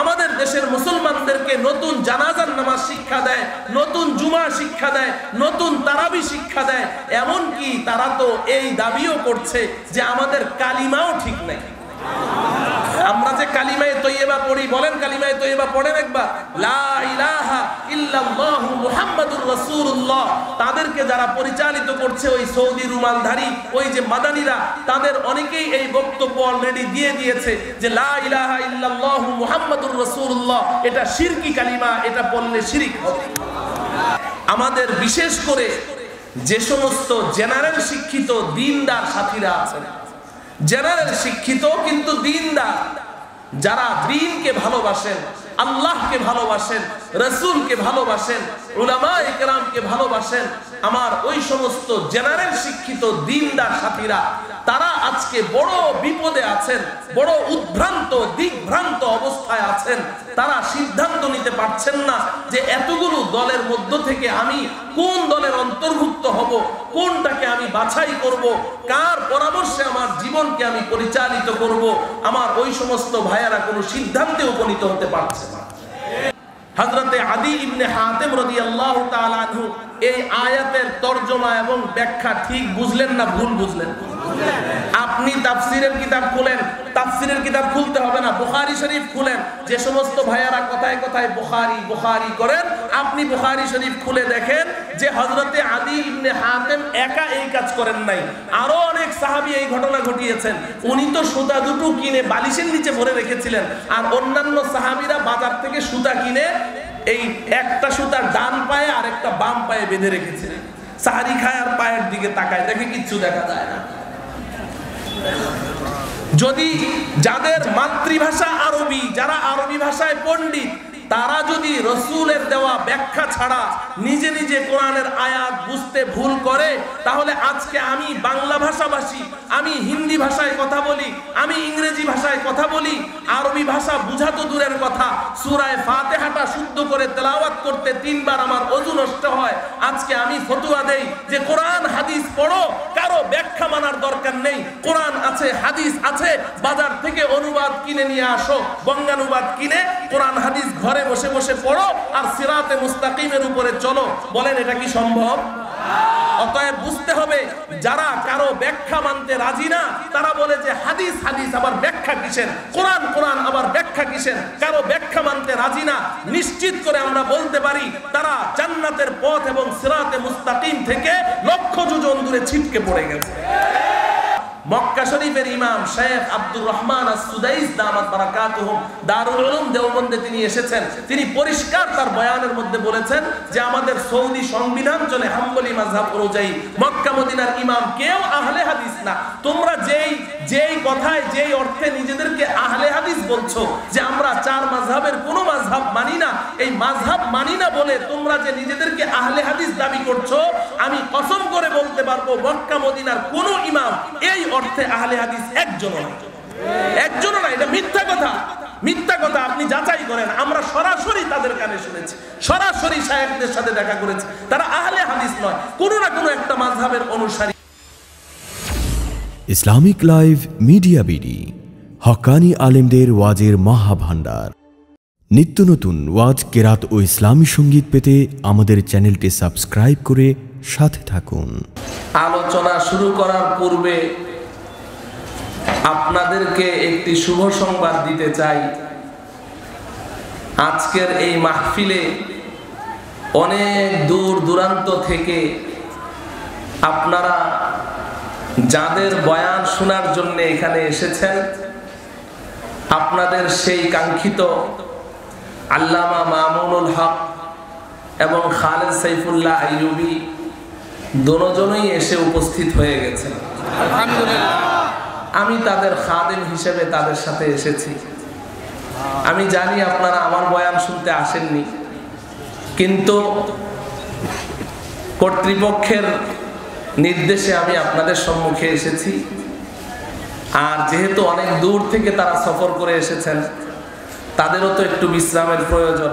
আমাদের দেশের মুসলমানদেরকে নতুন জানাজার নামাজ শিক্ষা দেয়, নতুন জুমা শিক্ষা দেয়, নতুন তারাবি শিক্ষা দেয়। এমন কি তারা তো এই দাবিও করছে যে আমাদের কালিমাও ঠিক নেই। আমরা যে কালিমায়ে তৈয়বা পড়ি, বলেন কালিমায় তৈয়বা পড়েন একবার। তাদেরকে যারা পরিচালিত করছে ওই সৌদি রুমালধারী, ওই যে মাদানিরা, তাদের অনেকেই এই বক্তব্য অলরেডি দিয়ে দিয়েছে যে এটা শিরকি কালিমা, এটা বললে শিরিক আমাদের বিশেষ করে যে সমস্ত জেনারেল শিক্ষিত দিনদার সাথীরা আছেন। জেনারেল শিক্ষিত কিন্তু দিনদার। যারা দিনকে ভালোবাসেন আল্লাহকে ভালোবাসেন রসুলকে ভালোবাসেন উলামা ইকরামকে ভালোবাসেন আমার ওই সমস্ত জেনারেল শিক্ষিত দিনদার সাথীরা, তারা আজকে বড় বিপদে আছেন, বড় উদ্ভ্রান্ত দিকভ্রান্ত অবস্থায় আছেন। তারা সিদ্ধান্ত নিতে পারছেন না যে এতগুলো দলের মধ্য থেকে আমি কোন দলের অন্তর্ভুক্ত হব, কোনটাকে আমি বাছাই করব, কার পরামর্শে আমার জীবনকে আমি পরিচালিত করব। আমার ওই সমস্ত ভাইয়ারা কোনো সিদ্ধান্তে উপনীত হতে পারছে না। হযরতে আদি ইবনে হাতেম তাআলা আনহু এই আয়াতের তরজমা এবং ব্যাখ্যা ঠিক বুঝলেন না ভুল বুঝলেন? আপনি তাফসিরের কিতাব খুলেন, তাফসিরের কিতাব খুলতে হবে না, বুখারী শরীফ খুলেন। যে সমস্ত ভাইয়ারা কথায় কথায় বুখারী বুখারী করেন, আপনি বুখারী শরীফ খুলে দেখেন যে হযরতে আদি ইবনে হাতেম একা এই কাজ করেন নাই। আরও অনেক সাহাবী এই ঘটনা ঘটিয়েছেন। উনি তো সুতা দুটো কিনে বালিশের নিচে ভরে রেখেছিলেন, আর অন্যান্য সাহাবীরা বাজার থেকে সুতা কিনে এই একটা সুতার ডান পায়ে আর একটা বাম পায়ে বেঁধে রেখেছে। সাহারি খায় আর পায়ের দিকে তাকায়, দেখে কিচ্ছু দেখা যায় না। যদি যাদের মাতৃভাষা আরবি, যারা আরবি ভাষায় পণ্ডিত তারা যদি রসুলের দেওয়া ব্যাখ্যা ছাড়া নিজে নিজে কোরআনের আয়াত বুঝতে ভুল করে, তাহলে আজকে আমি বাংলা ভাষাভাষী, আমি হিন্দি ভাষায় কথা বলি, আমি ইংরেজি ভাষায় কথা বলি, আরবি ভাষা বুঝা তো দূরের কথা। সুরায় ফাতেহাটা শুদ্ধ করে তেলাওয়াত করতে তিনবার আমার অজু নষ্ট হয়। আজকে আমি ফতুয়া দেই যে কোরআন, হাদিস পড়ো কারও ব্যাখ্যা মানার দরকার নেই। কোরআন আছে, হাদিস আছে, বাজার থেকে অনুবাদ কিনে নিয়ে আসো, বঙ্গানুবাদ কিনে, কোরআন, হাদিস ঘরে বসে বসে পড়ো আর সিরাতে মুস্তাকিমের উপরে চলো। বলেন, এটা কি সম্ভব? অতএব বুঝতে হবে, যারা কারও ব্যাখ্যা মানতে রাজি না, তারা বলে যে হাদিস হাদিস আবার ব্যাখ্যা কিসের? কোরআন কোরআন আবার ব্যাখ্যা কিসের? কারও ব্যাখ্যা মানতে রাজি না, নিশ্চিত করে আমরা বলতে পারি, তারা জান্নাতের পথ এবং সিরাতে মুস্তাকিম থেকে লক্ষ যোজন দূরে ছিটকে পড়ে গেছে। মক্কা শরীফের ইমাম শেখ আব্দুর রহমান সুদাইস দামাত বারাকাতুহুম দারুল উলুম দেওবন্দে তিনি এসেছেন। তিনি পরিষ্কার তার বয়ানের মধ্যে বলেছেন যে আমাদের সৌদি সংবিধান চলে হাম্বলি মাযহাব অনুযায়ী মক্কা মদিনার ইমাম কেউ আহলে হাদিস না। তোমরা যেই যেই কথায়, যেই অর্থে নিজেদেরকে আহলে হাদিস বলছো যে আমরা চার মাযহাবের কোনো মাযহাব মানি না, এই মাযহাব মানি না বলে তোমরা যে নিজেদেরকে আহলে হাদিস দাবি করছ, আমি কসম করে বলতে পারব, মক্কা, মদিনার কোনো ইমাম এই অর্থে আহলে হাদিস একজনও নাই একজনও নাই এটা মিথ্যা কথা। মিথ্যা কথা আপনি যাচাই করেন, আমরা সরাসরি তাদের কানে শুনেছি। সরাসরি সাহেবদের সাথে দেখা করেছি। তারা আহলে হাদিস নয়, কোনো না কোনো একটা মাঝহাবের অনুসারী। ইসলামিক লাইভ মিডিয়া বিডি, হকানি আলেমদের ওয়াজের মহাভান্ডার নিত্য নতুন ওয়াজ, কেরাত ও ইসলামী সংগীত পেতে আমাদের চ্যানেলটি সাবস্ক্রাইব করে সাথে থাকুন। আলোচনা শুরু করার পূর্বে আপনাদেরকে একটি শুভ সংবাদ দিতে চাই। আজকের এই মাহফিলে অনেক দূর দূরান্ত থেকে আপনারা যাদের বয়ান শোনার জন্য এখানে এসেছেন আপনাদের সেই কাঙ্ক্ষিত আল্লামা মামুনুল হক এবং খালেদ সাইফুল্লাহ আইয়ুবি দোনোজনই এসে উপস্থিত হয়ে গেছে আমি তাদের খাদেম হিসেবে তাদের সাথে এসেছি। আমি জানি আপনারা আমার বয়ান শুনতে আসেননি কিন্তু কর্তৃপক্ষের নির্দেশে আমি আপনাদের সম্মুখে এসেছি। আর যেহেতু অনেক দূর থেকে তারা সফর করে এসেছেন, তাদেরও তো একটু বিশ্রামের প্রয়োজন।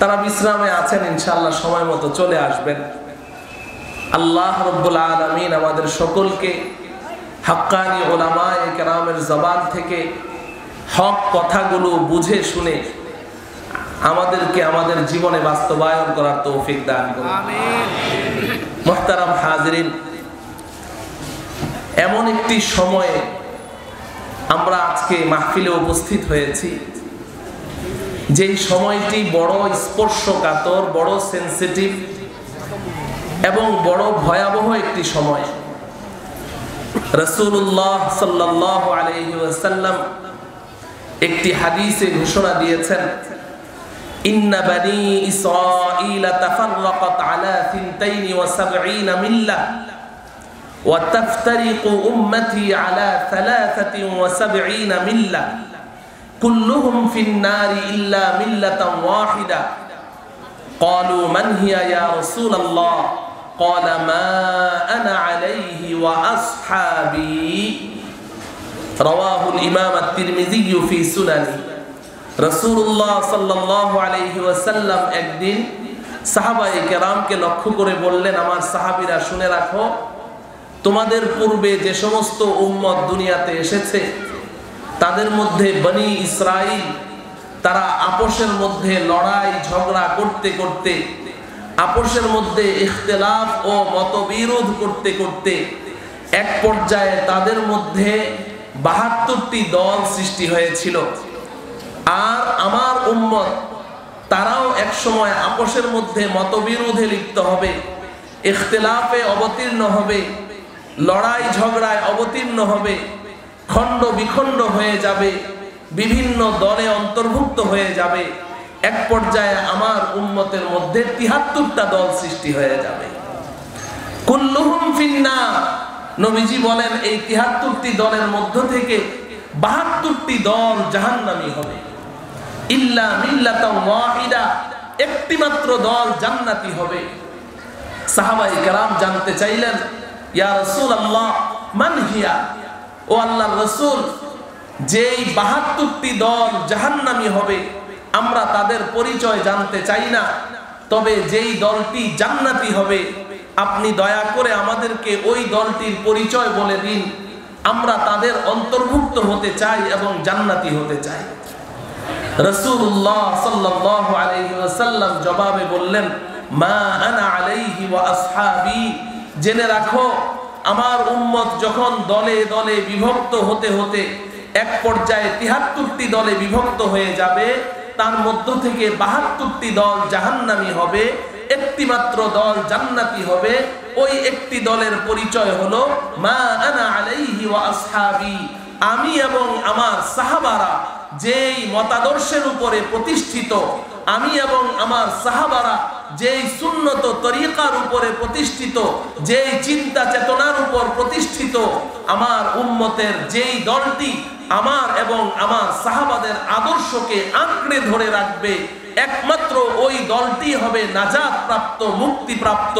তারা বিশ্রামে আছেন ইনশাল্লাহ সময় মতো চলে আসবেন। আল্লাহ রব্বুল আলমিন আমাদের সকলকে হাক্কানি ওলামা কেরামের জবান থেকে হক কথাগুলো বুঝে শুনে আমাদেরকে আমাদের জীবনে বাস্তবায়ন করার তৌফিক দান করুন। মোহতারাম হাজরিন, এমন একটি সময়ে আমরা আজকে মাহফিলে উপস্থিত হয়েছি। যেই সময়টি বড় স্পর্শকাতর, বড় সেন্সিটিভ এবং বড় ভয়াবহ একটি সময়। রসুল্লাহ সাল্লাহ আলহি ওয়াসাল্লাম একটি হাদিসে ঘোষণা দিয়েছেন إن بني إسرائيل تفرقت على ثنتين وسبعين ملة وتفترق أمتي على ثلاثة وسبعين ملة. كلهم في النار إلا ملة واحدة. قالوا من هي يا رسول الله؟ قال ما أنا عليه وأصحابي. رواه الإمام الترمذي في سننه. রসুল্লাহ সাল্লাহ ওয়াসাল্লাম একদিন সাহাবাই কেরামকে লক্ষ্য করে বললেন, আমার সাহাবিরা শুনে রাখো, তোমাদের পূর্বে যে সমস্ত উম্মত দুনিয়াতে এসেছে, তাদের মধ্যে বনি ইসরাইল তারা আপোষের মধ্যে লড়াই, ঝগড়া করতে করতে, আপোষের মধ্যে ইখতলাফ ও মতবিরোধ করতে করতে, এক পর্যায়ে তাদের মধ্যে বাহাত্তরটি দল সৃষ্টি হয়েছিল। আর আমার উম্মত, তারাও একসময় আপোষের মধ্যে মতবিরোধে লিপ্ত হবে, ইখতলাফে অবতীর্ণ হবে, লড়াই ঝগড়ায় অবতীর্ণ হবে, খণ্ড বিখণ্ড হয়ে যাবে, বিভিন্ন দলে অন্তর্ভুক্ত হয়ে যাবে, এক পর্যায়ে আমার উন্মতের মধ্যে তিহাত্তরটা দল সৃষ্টি হয়ে যাবে। কুল্লুহুম ফিন্না নবীজি বলেন, এই তিহাত্তরটি দলের মধ্য থেকে বাহাত্তরটি দল জাহান্নামি হবে। ইল্লা মিল্লাতা ওয়াহিদা। একটি মাত্র দল জান্নাতি হবে। সাহাবাই কেরাম জানতে চাইলেন, ইয়া আল্লাহ ও আল্লাহর রসুল, যেই বাহাত্তরটি দল জাহান্নামি হবে, আমরা তাদের পরিচয় জানতে চাই না। তবে যেই দলটি জান্নাতি হবে, আপনি দয়া করে আমাদেরকে ওই দলটির পরিচয় বলে দিন। আমরা তাদের অন্তর্ভুক্ত হতে চাই এবং জান্নাতি হতে চাই। রসুল্লাহ সাল্লাহ ওয়াসাল্লাম জবাবে বললেন, মা আনা আলাইহি আসহাবি। জেনে রাখো, আমার উম্মত যখন দলে দলে বিভক্ত হতে হতে এক পর্যায়ে তিহাত্তরটি দলে বিভক্ত হয়ে যাবে, তার মধ্য থেকে বাহাত্তরটি দল জাহান্নামি হবে একটি মাত্র দল জান্নাতি হবে। ওই একটি দলের পরিচয় হলো, মা আনা আলাইহি ওয়া আসহাবি। আমি এবং আমার সাহাবারা যেই মতাদর্শের উপরে প্রতিষ্ঠিত, আমি এবং আমার সাহাবারা যেই সুন্নত তরিকার উপরে প্রতিষ্ঠিত, যেই চিন্তা চেতনার উপর প্রতিষ্ঠিত, আমার উম্মতের যেই দলটি আমার এবং আমার সাহাবাদের আদর্শকে আঁকড়ে ধরে রাখবে, একমাত্র ওই দলটি হবে নাজাত প্রাপ্ত মুক্তি প্রাপ্ত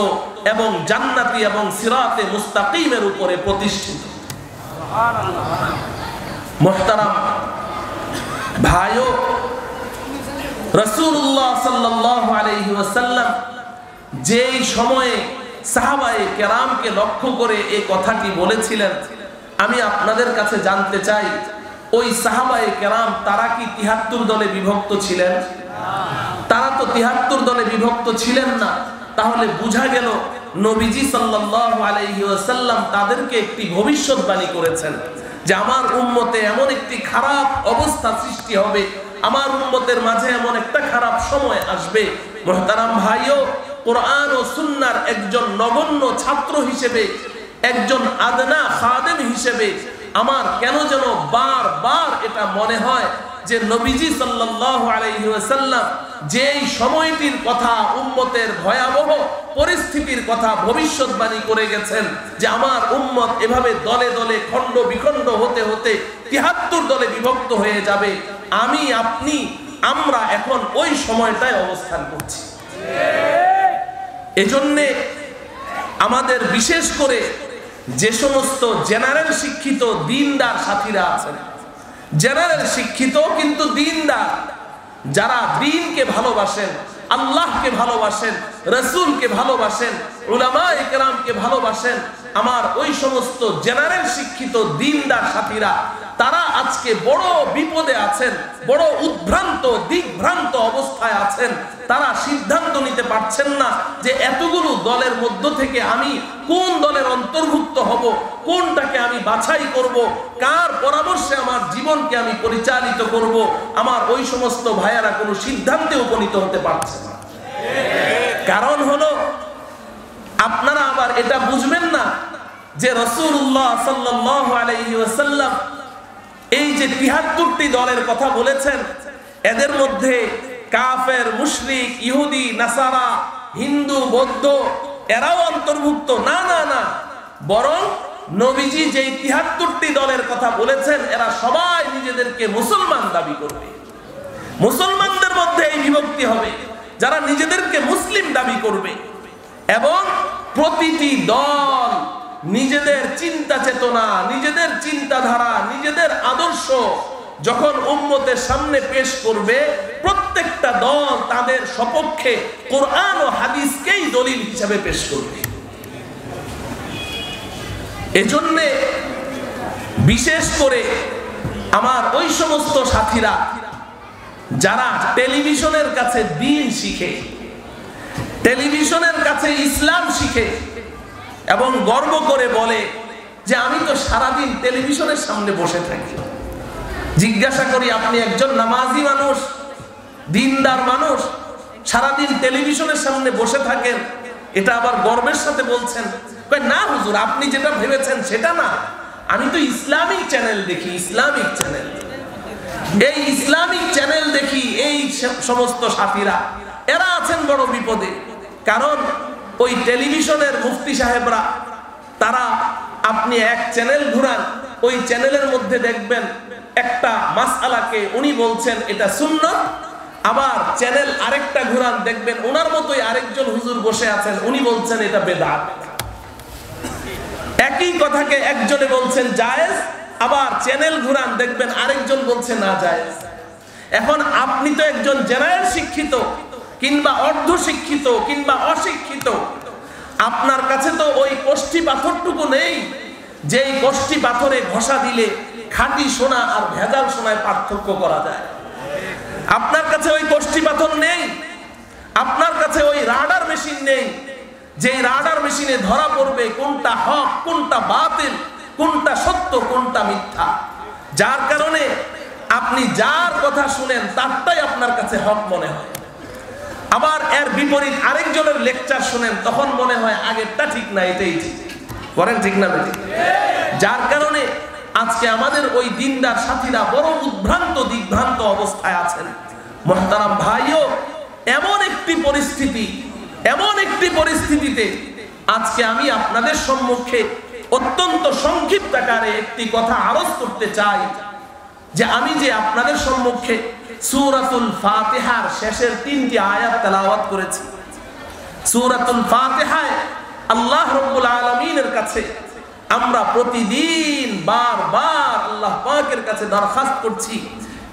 এবং জান্নাতি এবং সিরাতে মুস্তাকিমের উপরে প্রতিষ্ঠিত। মোহতারাম ভাইও রসুল্লাহ সাল্লাহ আলহি ওয়াসাল্লাম যেই সময়ে সাহাবায়ে কেরামকে লক্ষ্য করে এই কথাটি বলেছিলেন, আমি আপনাদের কাছে জানতে চাই, ওই সাহাবায়ে কেরাম তারা কি তিহাত্তর দলে বিভক্ত ছিলেন? তারা তো তিহাত্তর দলে বিভক্ত ছিলেন না। তাহলে বুঝা গেল নবীজি সাল্লাহ আলহি ওয়াসাল্লাম তাদেরকে একটি ভবিষ্যৎবাণী করেছেন। যে আমার উন্মতে এমন একটি খারাপ অবস্থা সৃষ্টি হবে, আমার উন্মতের মাঝে এমন একটা খারাপ সময় আসবে। মোহতারাম ভাইও কোরআন ও সুন্নার একজন নগণ্য ছাত্র হিসেবে, একজন আদনা খাদেম হিসেবে আমার কেন যেন বার বার এটা মনে হয়? যে নবীজি সাল্লাল্লাহু আলাইহি ওয়াসাল্লাম যেই সময়টির কথা উম্মতের ভয়াবহ পরিস্থিতির কথা ভবিষ্যৎবাণী করে গেছেন যে আমার উম্মত এভাবে দলে দলে খণ্ড বিখণ্ড হতে হতে তিহাত্তর দলে বিভক্ত হয়ে যাবে, আমি, আপনি, আমরা এখন ওই সময়টায় অবস্থান করছি। এজন্যে আমাদের বিশেষ করে যে সমস্ত জেনারেল শিক্ষিত দিনদার সাথীরা আছেন জেনারেল শিক্ষিত কিন্তু দিনদার। যারা দিনকে ভালোবাসেন আল্লাহকে ভালোবাসেন রসুলকে ভালোবাসেন উলামা ইকরামকে ভালোবাসেন আমার ওই সমস্ত জেনারেল শিক্ষিত দিনদার সাথীরা, তারা আজকে বড় বিপদে আছেন, বড় উদ্ভ্রান্ত দিকভ্রান্ত অবস্থায় আছেন। তারা সিদ্ধান্ত নিতে পারছেন না যে এতগুলো দলের মধ্য থেকে আমি কোন দলের অন্তর্ভুক্ত হব, কোনটাকে আমি বাছাই করব, কার পরামর্শে আমার জীবনকে আমি পরিচালিত করব, আমার ওই সমস্ত ভাইয়ারা কোনো সিদ্ধান্তে উপনীত হতে পারছে না। কারণ হলো আপনারা আবার এটা বুঝবেন না যে রসুল্লাহ ওয়াসাল্লাম এই যে তিহাত্তরটি দলের কথা বলেছেন, এদের মধ্যে কাফের, মুশরিক, ইহুদি, নাসারা, হিন্দু, বৌদ্ধ, এরাও অন্তর্ভুক্ত। না না না। বরং নবীজি যে তিহাত্তরটি দলের কথা বলেছেন, এরা সবাই নিজেদেরকে মুসলমান দাবি করবে। মুসলমানদের মধ্যে এই বিভক্তি হবে। যারা নিজেদেরকে মুসলিম দাবি করবে। এবং প্রতিটি দল নিজেদের চিন্তা চেতনা, নিজেদের চিন্তাধারা, নিজেদের আদর্শ যখন উম্মতের সামনে পেশ করবে, প্রত্যেকটা দল তাদের সপক্ষে কোরআন ও হাদিসকেই দলিল হিসাবে পেশ করবে। এজন্যে বিশেষ করে আমার ওই সমস্ত সাথীরা, যারা টেলিভিশনের কাছে দিন শিখে টেলিভিশনের কাছে ইসলাম শিখে এবং গর্ব করে বলে যে আমি তো সারাদিন টেলিভিশনের সামনে বসে থাকি। জিজ্ঞাসা করি, আপনি একজন নামাজি মানুষ? দিনদার মানুষ? সারাদিন টেলিভিশনের সামনে বসে থাকেন? এটা আবার গর্বের সাথে বলছেন। না হুজুর, আপনি যেটা ভেবেছেন সেটা না। আমি তো ইসলামিক চ্যানেল দেখি, ইসলামিক চ্যানেল। এই ইসলামিক চ্যানেল দেখি, এই সমস্ত সাথীরা। এরা আছেন বড় বিপদে। কারণ ওই টেলিভিশনের মুফতি সাহেবরা, তারা আপনি এক চ্যানেল ঘুরান, ওই চ্যানেলের মধ্যে দেখবেন একটা মাসালাকে উনি বলছেন, এটা শূন্য আবার চ্যানেল আরেকটা ঘুরান, দেখবেন ওনার মতোই আরেকজন হুজুর বসে আছেন, উনি বলছেন এটা বেদাত। একই কথাকে একজনে বলছেন জায়েজ, আবার চ্যানেল ঘুরান, দেখবেন আরেকজন বলছে না জায়েজ। এখন আপনি তো একজন জেনারেল শিক্ষিত কিংবা অর্ধশিক্ষিত কিংবা অশিক্ষিত, আপনার কাছে তো ওই কষ্টি পাথরটুকু নেই। যেই কষ্টি পাথরে ঘষা দিলে খাঁটি সোনা আর ভেজাল সোনায় পার্থক্য করা যায়। আপনার কাছে ওই কষ্টি পাথর নেই। আপনার কাছে ওই রাডার মেশিন নেই। যে রাডার মেশিনে ধরা পড়বে কোনটা হক, কোনটা বাতিল, কোনটা সত্য, কোনটা মিথ্যা। যার কারণে আপনি যার কথা শুনেন, তারটাই আপনার কাছে হক মনে হয়। আবার এর বিপরীত আরেকজনের লেকচার শুনেন, তখন মনে হয় আগেরটা ঠিক না, এটাই ঠিক। করেন ঠিক না বেঠিক যার কারণে আজকে আমাদের ওই দিনদার সাথীরা বড় উদ্ভ্রান্ত, দিগ্ভ্রান্ত অবস্থায় আছেন। মহতারাম ভাইও এমন একটি পরিস্থিতি, এমন একটি পরিস্থিতিতে আজকে আমি আপনাদের সম্মুখে অত্যন্ত সংক্ষিপ্ত আকারে একটি কথা আরজ করতে চাই, যে আমি যে আপনাদের সম্মুখে সুরাতুল ফাতেহার শেষের তিনটি আয়াত তেলাওয়াত করেছি। সুরাতুল ফাতেহায় আল্লাহ রব্বুল আলমিনের কাছে আমরা প্রতিদিন বারবার আল্লাহ পাকের কাছে দরখাস্ত করছি,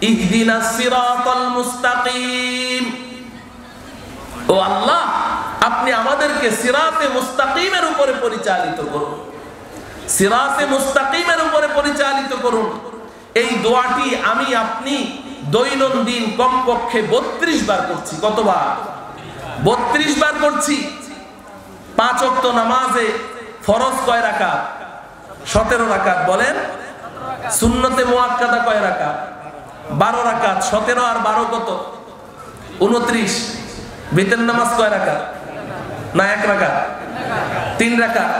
ইহদিনা সিরাতাল মুস্তাকিম। ও আল্লাহ, আপনি আমাদেরকে সিরাতে মুস্তাকিমের উপরে পরিচালিত করুন। সিরাতে মুস্তাকিমের উপরে পরিচালিত করুন। এই দোয়াটি আমি আপনি দৈনন্দিন কমপক্ষে বত্রিশ বার করছি কতবার? বত্রিশ বার করছি পাঁচ অক্ত নামাজে ফরজ কয় রাকাত? সতেরো রাকাত বলেন। শূন্যতে মোয়াক্কাদা কয় রাকাত? বারো রাকাত, সতেরো আর বারো কত? উনত্রিশ বেতের নামাজ কয় রাকাত? না, এক রাকাত। তিন রাকাত।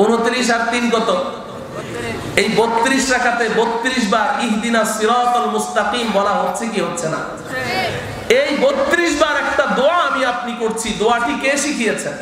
উনত্রিশ আর তিন কত? এই বত্রিশ রাখাতে বত্রিশ বার ইহদিনা সিরাতাল মুস্তাকিম বলা হচ্ছে কি হচ্ছে না? এই বত্রিশ বার একটা দোয়া আমি আপনি করছি। দোয়াটি কে শিখিয়েছেন?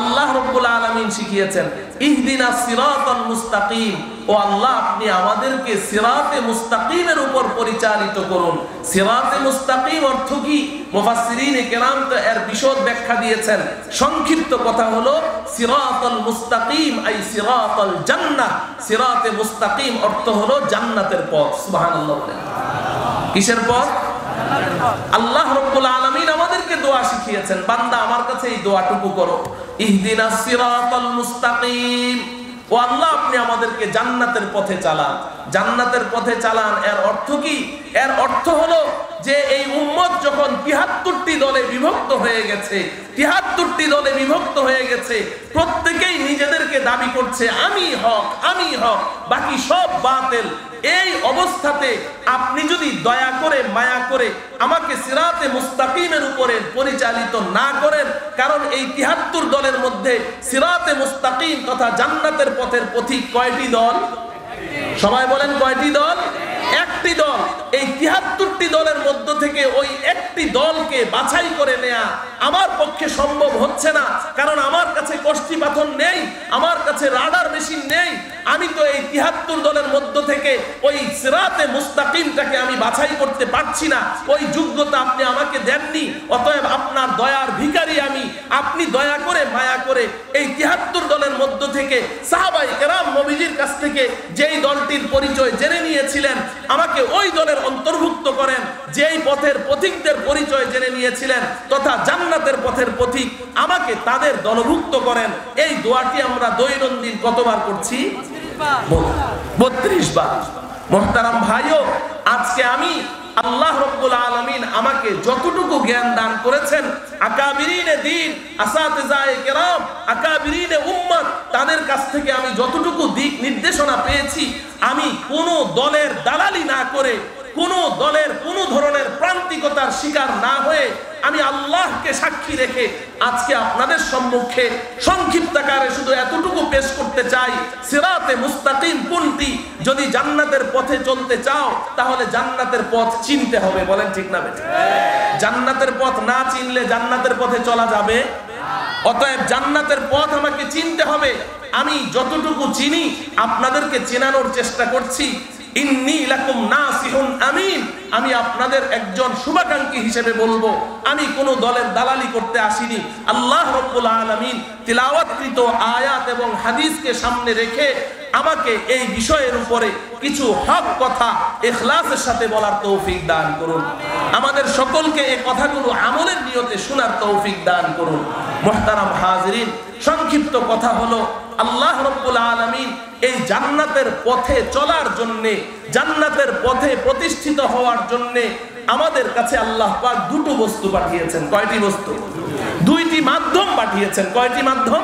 আল্লাহ রব্বুল আলমিন শিখিয়েছেন, ইহদিনা সিরাতল মুস্তাকিম। ও আল্লাহ, আপনি আমাদেরকে সিরাতে মুস্তাকিমের উপর পরিচালিত করুন। সিরাতে মুস্তাকিম অর্থ কি? মুফাসসিরিন কেরাম তো এর বিশদ ব্যাখ্যা দিয়েছেন। সংক্ষিপ্ত কথা হলো, সিরাতাল মুস্তাকিম আই সিরাতাল জান্নাহ। সিরাতে মুস্তাকিম অর্থ হলো জান্নাতের পথ। সুবহানাল্লাহ কিসের পথ? আল্লাহ রব্বুল আমাদেরকে দোয়া শিখিয়েছেন, বান্দা আমার কাছে এই দোয়াটুকু করো। ইহদিনাস সিরাতাল মুস্তাকিম। ও আল্লাহ, আপনি আমাদেরকে জান্নাতের পথে চালান। জান্নাতের পথে চালান, এর অর্থ কি? এর অর্থ হলো যে এই উম্মত যখন তিহাত্তরটি দলে বিভক্ত হয়ে গেছে, তিহাত্তরটি দলে বিভক্ত হয়ে গেছে, প্রত্যেকেই নিজেদেরকে দাবি করছে, আমি হক আমি হক, বাকি সব বাতিল। এই অবস্থাতে আপনি যদি দয়া করে, মায়া করে আমাকে সিরাতে মুস্তাকিমের উপরে পরিচালিত না করেন, কারণ এই তিহাত্তর দলের মধ্যে সিরাতে মুস্তাকিম তথা জান্নাতের পথের পথিক কয়টি দল? সবাই বলেন কয়টি দল? একটি দল, এই তিহাত্তরটি দলের মধ্য থেকে ওই একটি দলকে বাছাই করে নেয়া আমার পক্ষে সম্ভব হচ্ছে না। কারণ আমার কাছে কষ্টি পাথর নেই, আমার কাছে রাডার মেশিন নেই। আমি তো এই তিহাত্তর দলের মধ্য থেকে ওই সিরাতে মুস্তাকিমটাকে আমি বাছাই করতে পারছি না। ওই যোগ্যতা আপনি আমাকে দেননি, অতএব আপনার দয়ার ভিখারি আমি। আপনি দয়া করে, মায়া করে এই তিহাত্তর দলের মধ্য থেকে সাহাবাই কেরাম নবীজির কাছ থেকে যেই দলটির পরিচয় জেনে নিয়েছিলেন আমাকে ওই দলের অন্তর্ভুক্ত করেন যেই পথের পথিকদের পরিচয় জেনে নিয়েছিলেন তথা জান্নাতের পথের পথিক আমাকে তাদের দলভুক্ত করেন। এই দোয়াটি আমরা দৈনন্দিন কতবার করছি বত্রিশ বার। মোহতারাম ভাইও আজকে আমি আল্লাহ রব্বুল আলমিন আমাকে যতটুকু জ্ঞান দান করেছেন, আকাবিরিনে দিন, আসাতেজায়ে কেরাম, আকাবিরিনে উম্মত, তাদের কাছ থেকে আমি যতটুকু দিক নির্দেশনা পেয়েছি, আমি কোনো দলের দালালি না করে কোন দলের, কোন ধরনের প্রান্তিকতার শিকার না হয়ে আমি আল্লাহকে সাক্ষী রেখে আজকে আপনাদের সম্মুখে সংক্ষিপ্ত আকারে শুধু এতটুকু পেশ করতে চাই, সিরাতে মুস্তাকিম কোনটি? যদি জান্নাতের পথে চলতে চাও, তাহলে জান্নাতের পথ চিনতে হবে, বলেন ঠিক না জান্নাতের পথ না চিনলে জান্নাতের পথে চলা যাবে? অতএব জান্নাতের পথ আমাকে চিনতে হবে। আমি যতটুকু চিনি, আপনাদেরকে চেনানোর চেষ্টা করছি। ইন্নি লাকুম নাসিহুন আমিন। আমি আপনাদের একজন শুভাকাঙ্ক্ষী হিসেবে বলব, আমি কোন দলের দালালি করতে আসিনি। আল্লাহ রব্বুল আলামিন তিলাওয়াতকৃত আয়াত এবং হাদিসকে সামনে রেখে আমাকে এই বিষয়ের উপরে কিছু হক কথা ইখলাসের সাথে বলার তৌফিক দান করুন। আমাদের সকলকে এই কথাগুলো আমলের নিয়তে শোনার তৌফিক দান করুন। মোহতারাম হাজরিন, সংক্ষিপ্ত কথা হলো, আল্লাহ রব্বুল আলমিন এই জান্নাতের পথে চলার জন্যে, জান্নাতের পথে প্রতিষ্ঠিত হওয়ার জন্যে আমাদের কাছে আল্লাহ পাক দুটো বস্তু পাঠিয়েছেন। কয়টি বস্তু? দুইটি মাধ্যম পাঠিয়েছেন। কয়টি মাধ্যম?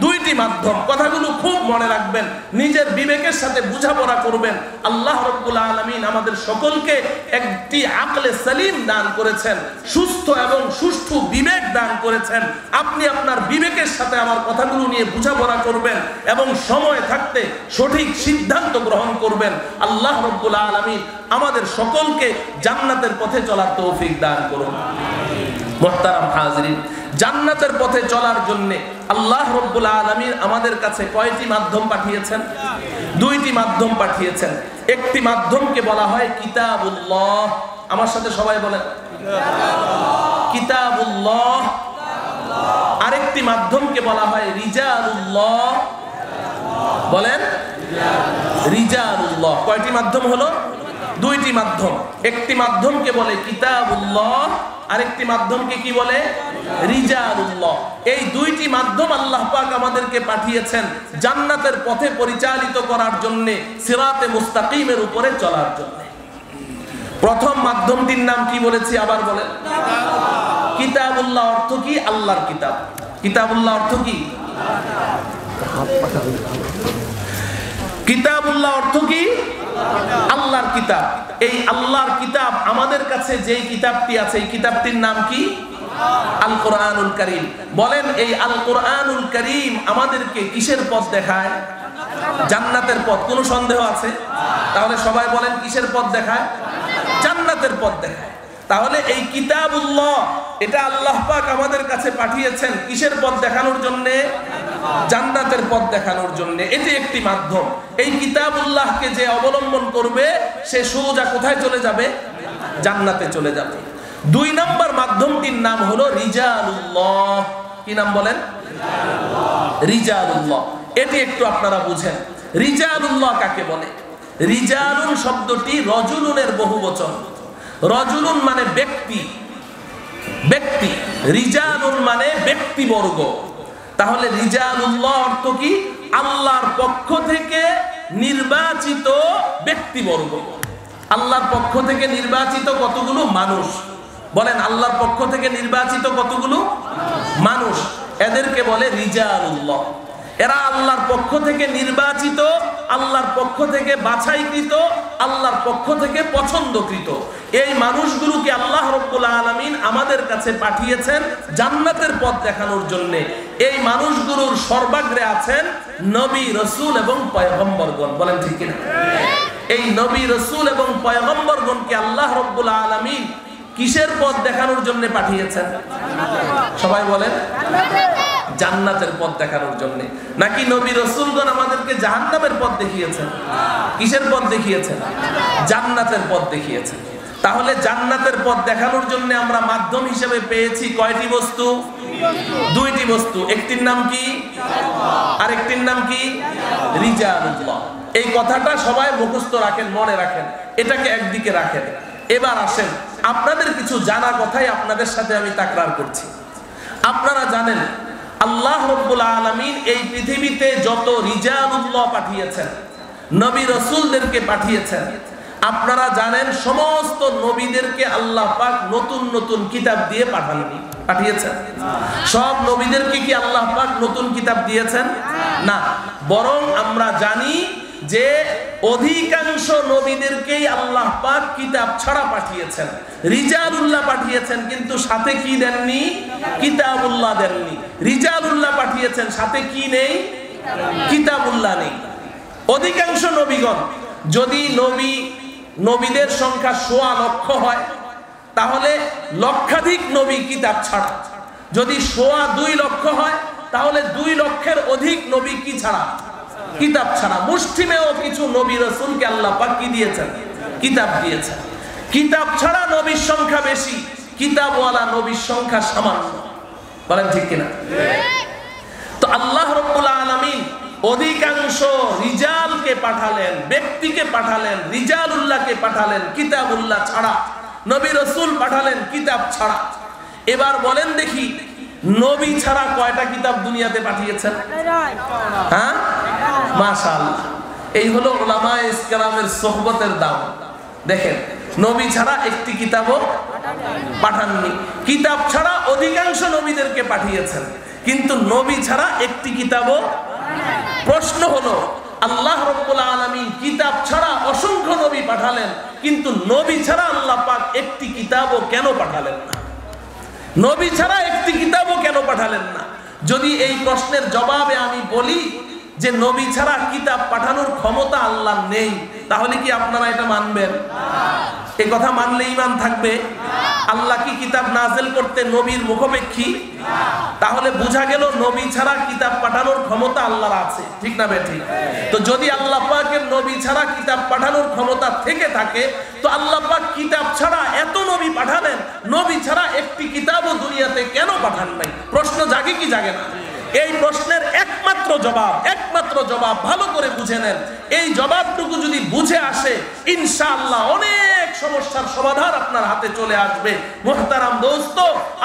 দুইটি মাধ্যম। কথাগুলো খুব মনে রাখবেন। নিজের বিবেকের সাথে বুঝাপড়া করবেন। আল্লাহ রব্বুল আলমিন আমাদের সকলকে একটি আকলে সালিম দান করেছেন। সুস্থ এবং সুষ্ঠু বিবেক দান করেছেন। আপনি আপনার বিবেকের সাথে আমার কথাগুলো নিয়ে বুঝাপড়া করবেন এবং সময় থাকতে সঠিক সিদ্ধান্ত গ্রহণ করবেন। আল্লাহ রব্বুল আলমিন আমাদের সকলকে জান্নাতের পথে চলার তৌফিক দান করুন। মোহতারাম হাজরিন। জান্নাতের পথে চলার জন্য আল্লাহ রব্বুল আলমীর আমাদের কাছে কয়টি মাধ্যম পাঠিয়েছেন? দুইটি মাধ্যম পাঠিয়েছেন। একটি মাধ্যমকে বলা হয় কিতাবুল্লাহ। আমার সাথে সবাই বলেন। কিতাবুল্লাহ। আরেকটি মাধ্যমকে বলা হয় রিজালুল্লাহ। বলেন। রিজালুল্লাহ। কয়টি মাধ্যম হলো? দুইটি মাধ্যম। একটি মাধ্যমকে বলে কিতাবুল্লাহ, আরেকটি মাধ্যমকে কি বলে? রিজালুল্লাহ। এই দুইটি মাধ্যম আল্লাহ পাক আমাদেরকে পাঠিয়েছেন জান্নাতের পথে পরিচালিত করার জন্য, সিরাতে মুস্তাকিমের উপরে চলার জন্য। প্রথম মাধ্যমটির নাম কি বলেছি আবার বলেন? কিতাবুল্লাহ অর্থ কি? আল্লাহর কিতাব। কিতাবুল্লাহ অর্থ কি? কিতাবুল্লাহ অর্থ কি? আল্লাহর কিতাব। এই আল্লাহর কিতাব আমাদের কাছে যেই কিতাবটি আছে, এই কিতাবটির নাম কি? আল কোরআনুল করিম। বলেন, এই আল কোরআনুল করিম আমাদেরকে কিসের পথ দেখায়? জান্নাতের পথ। কোনো সন্দেহ আছে? তাহলে সবাই বলেন, কিসের পথ দেখায়? জান্নাতের পথ দেখায়। তাহলে এই কিতাবুল্লাহ, এটা আল্লাহ পাক আমাদের কাছে পাঠিয়েছেন কিসের পথ দেখানোর জন্যে? জান্নাতের পথ দেখানোর জন্য। এটি একটি মাধ্যম। এই কিতাবুল্লাহকে যে অবলম্বন করবে, সে সোজা কোথায় চলে যাবে? জান্নাতে চলে যাবে। দুই নম্বর মাধ্যমটির নাম হলো রিজালুল্লাহ। কি নাম বলেন? রিজালুল্লাহ। এটি একটু আপনারা বুঝেন। রিজালুল্লাহ কাকে বলে? রিজালুন শব্দটি রজুলুনের বহু বচন রজুলুন মানে ব্যক্তি। ব্যক্তি। রিজালুন মানে ব্যক্তিবর্গ। তাহলে রিজালুল্লাহ অর্থ কি? আল্লাহর পক্ষ থেকে নির্বাচিত ব্যক্তিবর্গ। আল্লাহর পক্ষ থেকে নির্বাচিত কতগুলো? মানুষ। বলেন, আল্লাহর পক্ষ থেকে নির্বাচিত কতগুলো? মানুষ। এদেরকে বলে রিজালুল্লাহ। এরা আল্লাহর পক্ষ থেকে নির্বাচিত, আল্লাহর পক্ষ থেকে বাছাইকৃত, আল্লাহর পক্ষ থেকে পছন্দকৃত। এই মানুষগুলোকে আল্লাহ রব্বুল আলমিন আমাদের কাছে পাঠিয়েছেন জান্নাতের পথ দেখানোর জন্য। এই মানুষগুলোর সর্বাগ্রে আছেন নবী, রসুল এবং পয়গম্বরগণ। বলেন ঠিক কিনা? এই নবী, রসুল এবং পয়গম্বরগণকে আল্লাহ রব্বুল আলমিন কিসের পথ দেখানোর জন্য পাঠিয়েছেন? সবাই বলেন, জান্নাতের পথ দেখানোর জন্য। নাকি নবী রসুলগণ আমাদেরকে জাহান্নামের পথ দেখিয়েছেন? কিসের পথ দেখিয়েছেন? জান্নাতের পথ দেখিয়েছেন। তাহলে জান্নাতের পথ দেখানোর জন্য আমরা মাধ্যম হিসেবে পেয়েছি কয়টি বস্তু? দুইটি বস্তু। একটির নাম কি? আর একটির নাম কি? রিজালুল্লাহ এই কথাটা সবাই মুখস্থ রাখেন, মনে রাখেন। এটাকে একদিকে রাখেন। এবার আসেন আপনাদের কিছু জানা কথাই আপনাদের সাথে আমি তাকরার করছি। আপনারা জানেন, আল্লাহ রব্বুল আলমিন এই পৃথিবীতে যত রিজালুল্লাহ পাঠিয়েছেন, নবী রসুলদেরকে পাঠিয়েছেন, আপনারা জানেন সমস্ত নবীদেরকে আল্লাহ পাক নতুন নতুন কিতাব দিয়ে পাঠাননি পাঠিয়েছেন। সব নবীদেরকে কি আল্লাহ পাক নতুন কিতাব দিয়েছেন? না। বরং আমরা জানি যে অধিকাংশ নবীদেরকেই আল্লাহ পাক কিতাব ছাড়া পাঠিয়েছেন। রিজালুল্লাহ পাঠিয়েছেন, কিন্তু সাথে কি দেননি? কিতাবুল্লাহ দেননি। রিজালুল্লাহ পাঠিয়েছেন, সাথে কি নেই? কিতাবুল্লাহ নেই। অধিকাংশ নবীগণ, যদি নবী, নবীদের সংখ্যা সোয়া লক্ষ হয়, তাহলে লক্ষাধিক নবী কিতাব ছাড়া। যদি সোয়া দুই লক্ষ হয়, তাহলে দুই লক্ষের অধিক নবী কি ছাড়া? কিতাব ছাড়া মুষ্টিমেও কিছু নবী রসুলকে আল্লাহ পাক দিয়েছেন। কিতাব দিয়েছেন। কিতাব ছাড়া নবীর সংখ্যা বেশি, কিতাবওয়ালা নবীর সংখ্যা সামান্য। বলেন ঠিক কিনা? তো আল্লাহ রব্বুল আলমিন অধিকাংশ রিজালকে পাঠালেন, ব্যক্তিকে পাঠালেন রিজাল উল্লাহকে পাঠালেন, কিতাবুল্লাহ ছাড়া। নবী রসুল পাঠালেন কিতাব ছাড়া। এবার বলেন দেখি নবী ছাড়া কয়টা কিতাব দুনিয়াতে পাঠিয়েছেন? হ্যাঁ? মাশাল এই হলো ওলামা ইসলামের সোহবতের দাম। দেখেন, নবী ছাড়া একটি কিতাবও পাঠাননি। কিতাব ছাড়া অধিকাংশ নবীদেরকে পাঠিয়েছেন। কিন্তু নবী ছাড়া একটি কিতাবও প্রশ্ন হলো, আল্লাহ রব্বুল আলমী কিতাব ছাড়া অসংখ্য নবী পাঠালেন, কিন্তু নবী ছাড়া আল্লাহ পাক একটি কিতাবও কেন পাঠালেন না? নবী ছাড়া একটি কিতাবও কেন পাঠালেন না? যদি এই প্রশ্নের জবাবে আমি বলি যে নবী ছাড়া কিতাব পাঠানোর ক্ষমতা আল্লাহ নেই তাহলে কি আপনারা এটা মানবেন? এ কথা মানলে ইমান থাকবে? আল্লাহ কি কিতাব নাজেল করতে নবীর মুখপেক্ষী? তাহলে বোঝা গেল নবী ছাড়া কিতাব পাঠানোর ক্ষমতা আল্লাহর আছে। ঠিক না বেঠি? তো যদি আল্লাহ পাকের নবী ছাড়া কিতাব পাঠানোর ক্ষমতা থেকে থাকে তো আল্লাহ পাক কিতাব ছাড়া এত নবী পাঠালেন নবী ছাড়া একটি কিতাবও দুনিয়াতে কেন পাঠান নাই? প্রশ্ন জাগে কি জাগে না? এই প্রশ্নের একমাত্র জবাব একমাত্র জবাব ভালো করে বুঝে নেন। এই জবাবটুকু যদি বুঝে আসে, ইনশাআল্লাহ অনেক সমস্যার সমাধান আপনার হাতে চলে আসবে। মোহতারাম দোস্ত,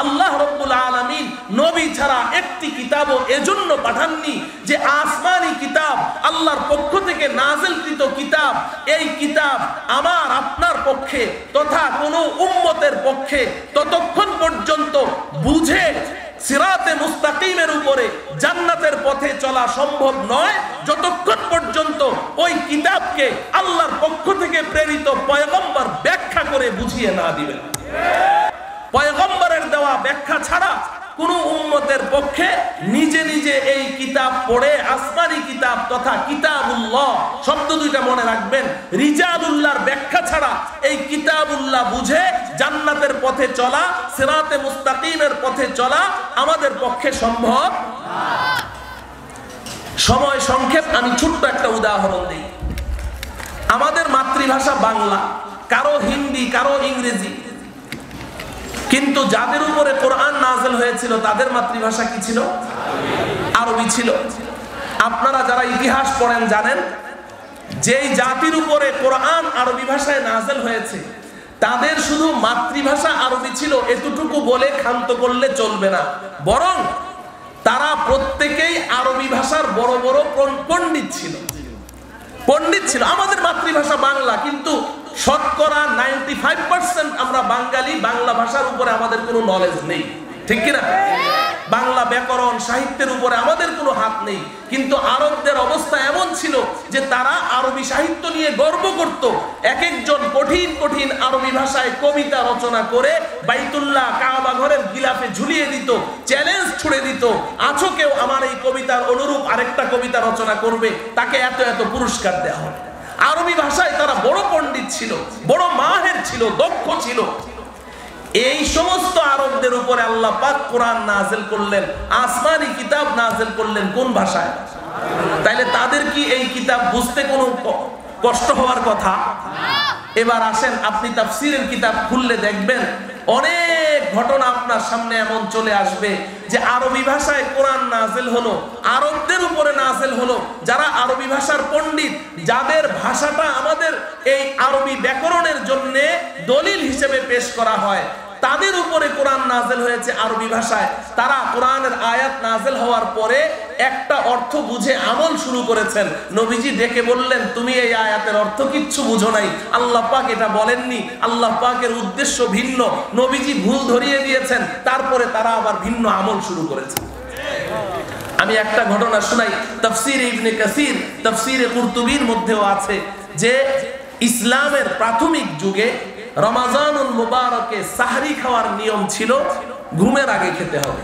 আল্লাহ রব্বুল আলামিন নবী ছাড়া একটি কিতাবও এজন্য পাঠাননি যে আসমানি কিতাব, আল্লাহর পক্ষ থেকে নাজেলকৃত কিতাব, এই কিতাব আমার আপনার পক্ষে তথা কোনো উম্মতের পক্ষে ততক্ষণ পর্যন্ত বুঝে সিরাতে মুস্তাকিমের উপরে জান্নাতের পথে চলা সম্ভব নয়। যতক্ষণ পর্যন্ত ওই কিতাবকে আল্লাহর পক্ষ থেকে প্রেরিত পয়গম্বর ব্যাখ্যা করে বুঝিয়ে না দিবেন পয়গম্বরের দেওয়া ব্যাখ্যা ছাড়া কোন উম্মতের পক্ষে নিজে নিজে এই কিতাব পড়ে, আসমানি কিতাব তথা কিতাবুল্লাহ, শব্দ দুইটা মনে রাখবেন। রিজালুল্লাহর ব্যাখ্যা ছাড়া এই কিতাবুল্লাহ বুঝে জান্নাতের পথে চলা, সিরাতে মুস্তাকিমের পথে চলা আমাদের পক্ষে সম্ভব সময় সংক্ষেপ, আমি ছোট্ট একটা উদাহরণ দিই। আমাদের মাতৃভাষা বাংলা, কারও হিন্দি, কারও ইংরেজি। কিন্তু যাদের উপরে কোরআন নাজেল হয়েছিল, তাদের মাতৃভাষা কি ছিল? আরবি ছিল। আপনারা যারা ইতিহাস পড়েন জানেন, যেই জাতির উপরে কোরআন আরবি ভাষায় নাজেল হয়েছে, তাদের শুধু মাতৃভাষা আরবি ছিল, এতটুকু বলে ক্ষান্ত করলে চলবে না। বরং তারা প্রত্যেকেই আরবি ভাষার বড় বড় পণ্ডিত ছিল। পণ্ডিত ছিল। আমাদের মাতৃভাষা বাংলা, কিন্তু শতকরা নাইনটি আমরা বাঙালি, বাংলা ভাষার উপরে আমাদের কোনো নলেজ নেই। ঠিক কিনা? বাংলা ব্যাকরণ, সাহিত্যের উপরে আমাদের কোনো হাত নেই। কিন্তু আরবদের অবস্থা এমন ছিল যে তারা আরবি সাহিত্য নিয়ে গর্ব করত। এক একজন কঠিন কঠিন আরবি ভাষায় কবিতা রচনা করে বাইতুল্লাহ কাবা ঘরের গিলাফে ঝুলিয়ে দিত চ্যালেঞ্জ ছুড়ে দিত। আছো কেউ আমার এই কবিতার অনুরূপ আরেকটা কবিতা রচনা করবে, তাকে এত এত পুরস্কার দেওয়া হবে। আরবি ভাষায় তারা বড় পণ্ডিত ছিল, বড় মাহের ছিল, দক্ষ ছিল। এই সমস্ত আরবদের উপরে আল্লাহ পাক কোরআন নাজেল করলেন, আসমানি কিতাব নাজেল করলেন কোন ভাষায়? তাইলে তাদের কি এই কিতাব বুঝতে কোনো কষ্ট হওয়ার কথা? এবার আসেন, আপনি তাফসিরের কিতাব খুললে দেখবেন অনেক ঘটনা আপনার সামনে এমন চলে আসবে যে আরবি ভাষায় কোরআন নাজেল হলো, আরবদের উপরে নাজেল হলো। যারা আরবি ভাষার পণ্ডিত, যাদের ভাষাটা আমাদের এই আরবি ব্যাকরণের জন্য দলিল হিসেবে পেশ করা হয় তাদের উপরে কোরআন নাজেল হয়েছে আরবি ভাষায়। তারা কোরআনের আয়াত নাজেল হওয়ার পরে একটা অর্থ বুঝে আমল শুরু করেছেন। নবীজি ডেকে বললেন, তুমি এই আয়াতের অর্থ কিচ্ছু বুঝো নাই। আল্লাহ পাক এটা বলেননি। আল্লাহ পাকের উদ্দেশ্য ভিন্ন। নবীজি ভুল ধরিয়ে দিয়েছেন। তারপরে তারা আবার ভিন্ন আমল শুরু করেছে। আমি একটা ঘটনা শোনাই। তফসির ইবনে কাসির, তফসিরে কুরতুবির মধ্যেও আছে যে ইসলামের প্রাথমিক যুগে রমাজানুল মুবারকে সাহরি খাওয়ার নিয়ম ছিল, ঘুমের আগে খেতে হবে।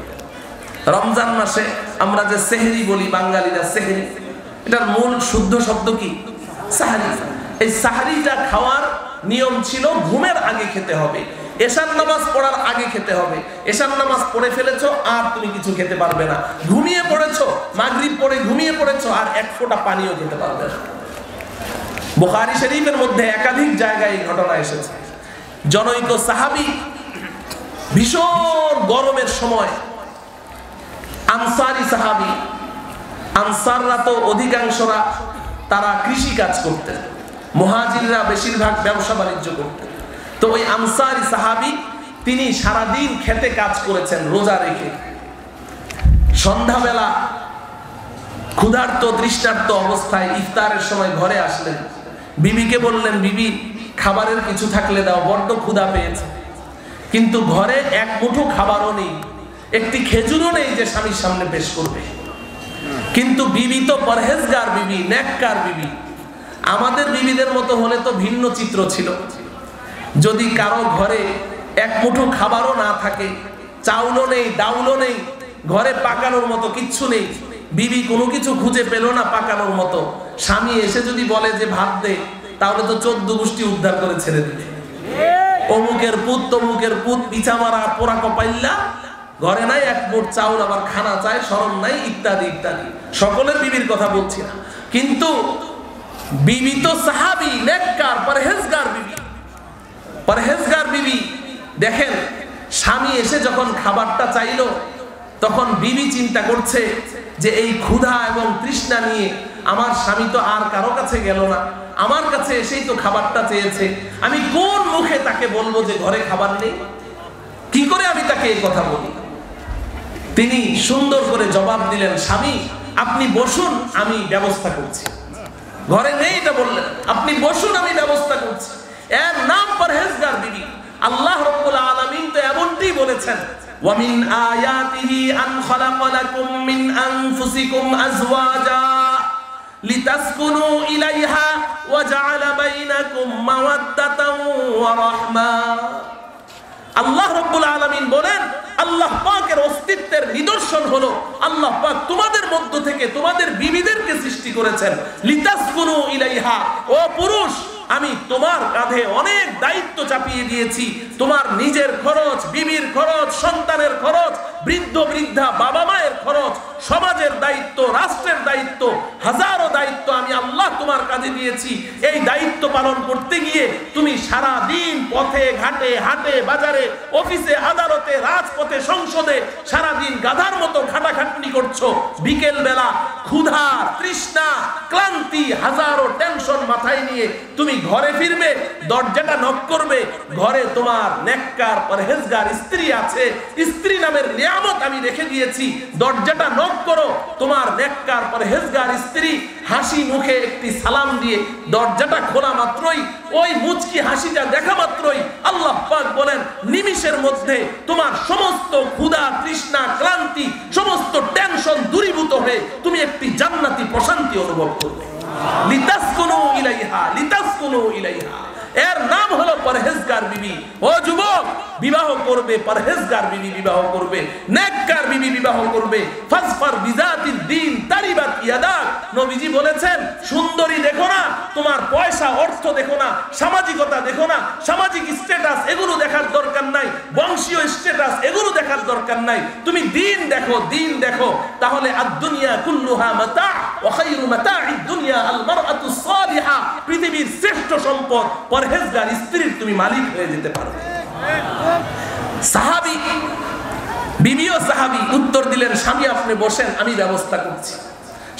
রমজান মাসে আমরা যে সেহরি বলি, বাঙালিরা সেহরি, এটার মূল শুদ্ধ শব্দ কি? সাহারি। এই সাহারিটা খাওয়ার নিয়ম ছিল, ঘুমের আগে খেতে হবে। এশার নামাজ পড়ার আগে খেতে হবে। এশার নামাজ পড়ে ফেলেছো, আর তুমি কিছু খেতে পারবে না। ঘুমিয়ে পড়েছো, মাগরিব পড়ে ঘুমিয়ে পড়েছো, আর এক ফোঁটা পানিও খেতে পারবে না। বুখারী শরীফের মধ্যে একাধিক জায়গায় এই ঘটনা এসেছে। জনৈক সাহাবী, ভীষণ গরমের সময় আনসারি সাহাবি, আনসাররা তো অধিকাংশরা তারা কৃষি কাজ করতেন মহাজিররা বেশিরভাগ ব্যবসা বাণিজ্য করতেন। তো ওই আনসারি সাহাবি, তিনি সারাদিন খেতে কাজ করেছেন রোজা রেখে। সন্ধ্যাবেলা ক্ষুধার্ত, তৃষ্ণার্ত অবস্থায় ইফতারের সময় ঘরে আসলেন। বিবিকে বললেন, বিবি খাবারের কিছু থাকলে দাও, বড্ড ক্ষুধা পেয়েছে। কিন্তু ঘরে এক মুঠো খাবারও নেই, একটি খেজুরও নেই যে স্বামীর সামনে পেশ করবে। কিন্তু বিবি তো পরহেজগার বিবি, ন্যাককার বিবি। আমাদের বিবিদের মতো হলে তো ভিন্ন চিত্র ছিল। যদি কারও ঘরে এক মুঠো খাবারও না থাকে, চাউলও নেই, ডাউলও নেই, ঘরে পাকানোর মতো কিচ্ছু নেই, বিবি কোনো কিছু খুঁজে পেল না পাকানোর মতো। স্বামী এসে যদি বলে যে, ভাত দে। তাহলে তো চোদ্দ গোষ্ঠী উদ্ধার করে ছেড়ে দিবে অমুকের পুত, তমুকের পুত পিছা মারা পোড়া কপাইল্লা, ঘরে নাই, এক মোট চাউল, আবার খানা চায় স্মরণ নাই, ইত্যাদি ইত্যাদি। সকলের বিবির কথা বলছি না। কিন্তু বিবি তো সাহাবি, নেককার, পরহেজগার বিবি। পরহেজগার বিবি, দেখেন, স্বামী এসে যখন খাবারটা চাইলো, তখন বিবি চিন্তা করছে যে এই ক্ষুধা এবং তৃষ্ণা নিয়ে আমার স্বামী তো আর কারো কাছে গেল না আমার কাছে এসেই তো খাবারটা চেয়েছে আমি কোন মুখে তাকে বলবো যে ঘরে খাবার নেই কি করে আমি তাকে এই কথা বলি তিনি সুন্দর করে জবাব দিলেন স্বামী আপনি বসুন আমি ব্যবস্থা করছি ঘরে নেই এটা বললেন আপনি বসুন আমি ব্যবস্থা করছি এর নাম পরহেজগার বিবি আল্লাহ রব্বুল আলামিন তো এমনটি বলেছেন ومن آياته أن خلق لكم من أنفسكم أزواجا লিতাসকুনু ইলাইহা ওয়া জাআলা বাইনাকুম মাওয়াদ্দাতাও ওয়া রাহমা। আল্লাহ রাব্বুল আলামিন বলেন, আল্লাহ পাকের অস্তিত্বের নিদর্শন হলো, আল্লাহ পাক তোমাদের মধ্য থেকে তোমাদের বিবিদেরকে সৃষ্টি করেছেন। লিতাসকুনু ইলাইহা, ও পুরুষ আমি তোমার কাঁধে অনেক দায়িত্ব চাপিয়ে দিয়েছি। তোমার নিজের খরচ, বিবির খরচ, সন্তানের খরচ, বৃদ্ধ, বৃদ্ধা, বাবা মায়ের খরচ, সমাজের দায়িত্ব, রাষ্ট্রের দায়িত্ব, হাজারো দায়িত্ব আমি আল্লাহ তোমার কাজে দিয়েছি। এই দায়িত্ব পালন করতে গিয়ে তুমি সারা দিন পথে, ঘাটে, হাটে, বাজারে, অফিসে, আদালতে, রাজপথে, সংসদে সারা দিন গাধার মতো খাটাখাটনি করছ। বিকেল বেলা ক্ষুধা, তৃষ্ণা, ক্লান্তি, হাজারো টেনশন মাথায় নিয়ে তুমি ঘরে ফিরবে, দরজাটা নক করবে, ঘরে তোমার নেককার পরহেজগার স্ত্রী আছে, স্ত্রী নামের নিয়ামত আমি রেখে দিয়েছি। দরজাটা নক করো, তোমার নেককার পরহেজগার স্ত্রী হাসি মুখে একটি সালাম দিয়ে দরজাটা খোলা মাত্রই, ওই মুচকি হাসিটা দেখা মাত্রই আল্লাহ পাক বলেন, নিমিষের মধ্যে তোমার সমস্ত ক্ষুধা, তৃষ্ণা, ক্লান্তি, সমস্ত টেনশন দূরীভূত হয়ে তুমি একটি জান্নাতি প্রশান্তি অনুভব করবে। লিতাসকুনু ইলাইহা লিতাসকুনু ইলাইহা এর নাম হলো পরহেজগার বিবি। ও যুবক, বিবাহ করবে, পরহেজগার বিবি বিবাহ করবে, নেককার বিবি বিবাহ করবে। ফাসফার বিজাতির দিন তারিবাত ইয়াদাক। নবীজি বলেছেন, সুন্দরী দেখো না, তোমার পয়সা, অর্থ দেখো না, সামাজিকতা দেখো না, সামাজিক স্ট্যাটাস এগুলো দেখার দরকার নাই, বংশীয় স্ট্যাটাস এগুলো দেখার দরকার নাই। তুমি দিন দেখো দিন দেখো, তাহলে আদ-দুনিয়া কুল্লুহা মাতা, ওয়া খায়রু মাতা'id দুনিয়া আল মারআতু সালিহা। পৃথিবীর শ্রেষ্ঠ সম্পদ পরহেজগার, স্ত্রীর তুমি মালিক হয়ে যেতে পারো। সাহাবী, বিবিও সাহাবী, উত্তর দিলেন, স্বামী, আপনি বসেন, আমি ব্যবস্থা করছি।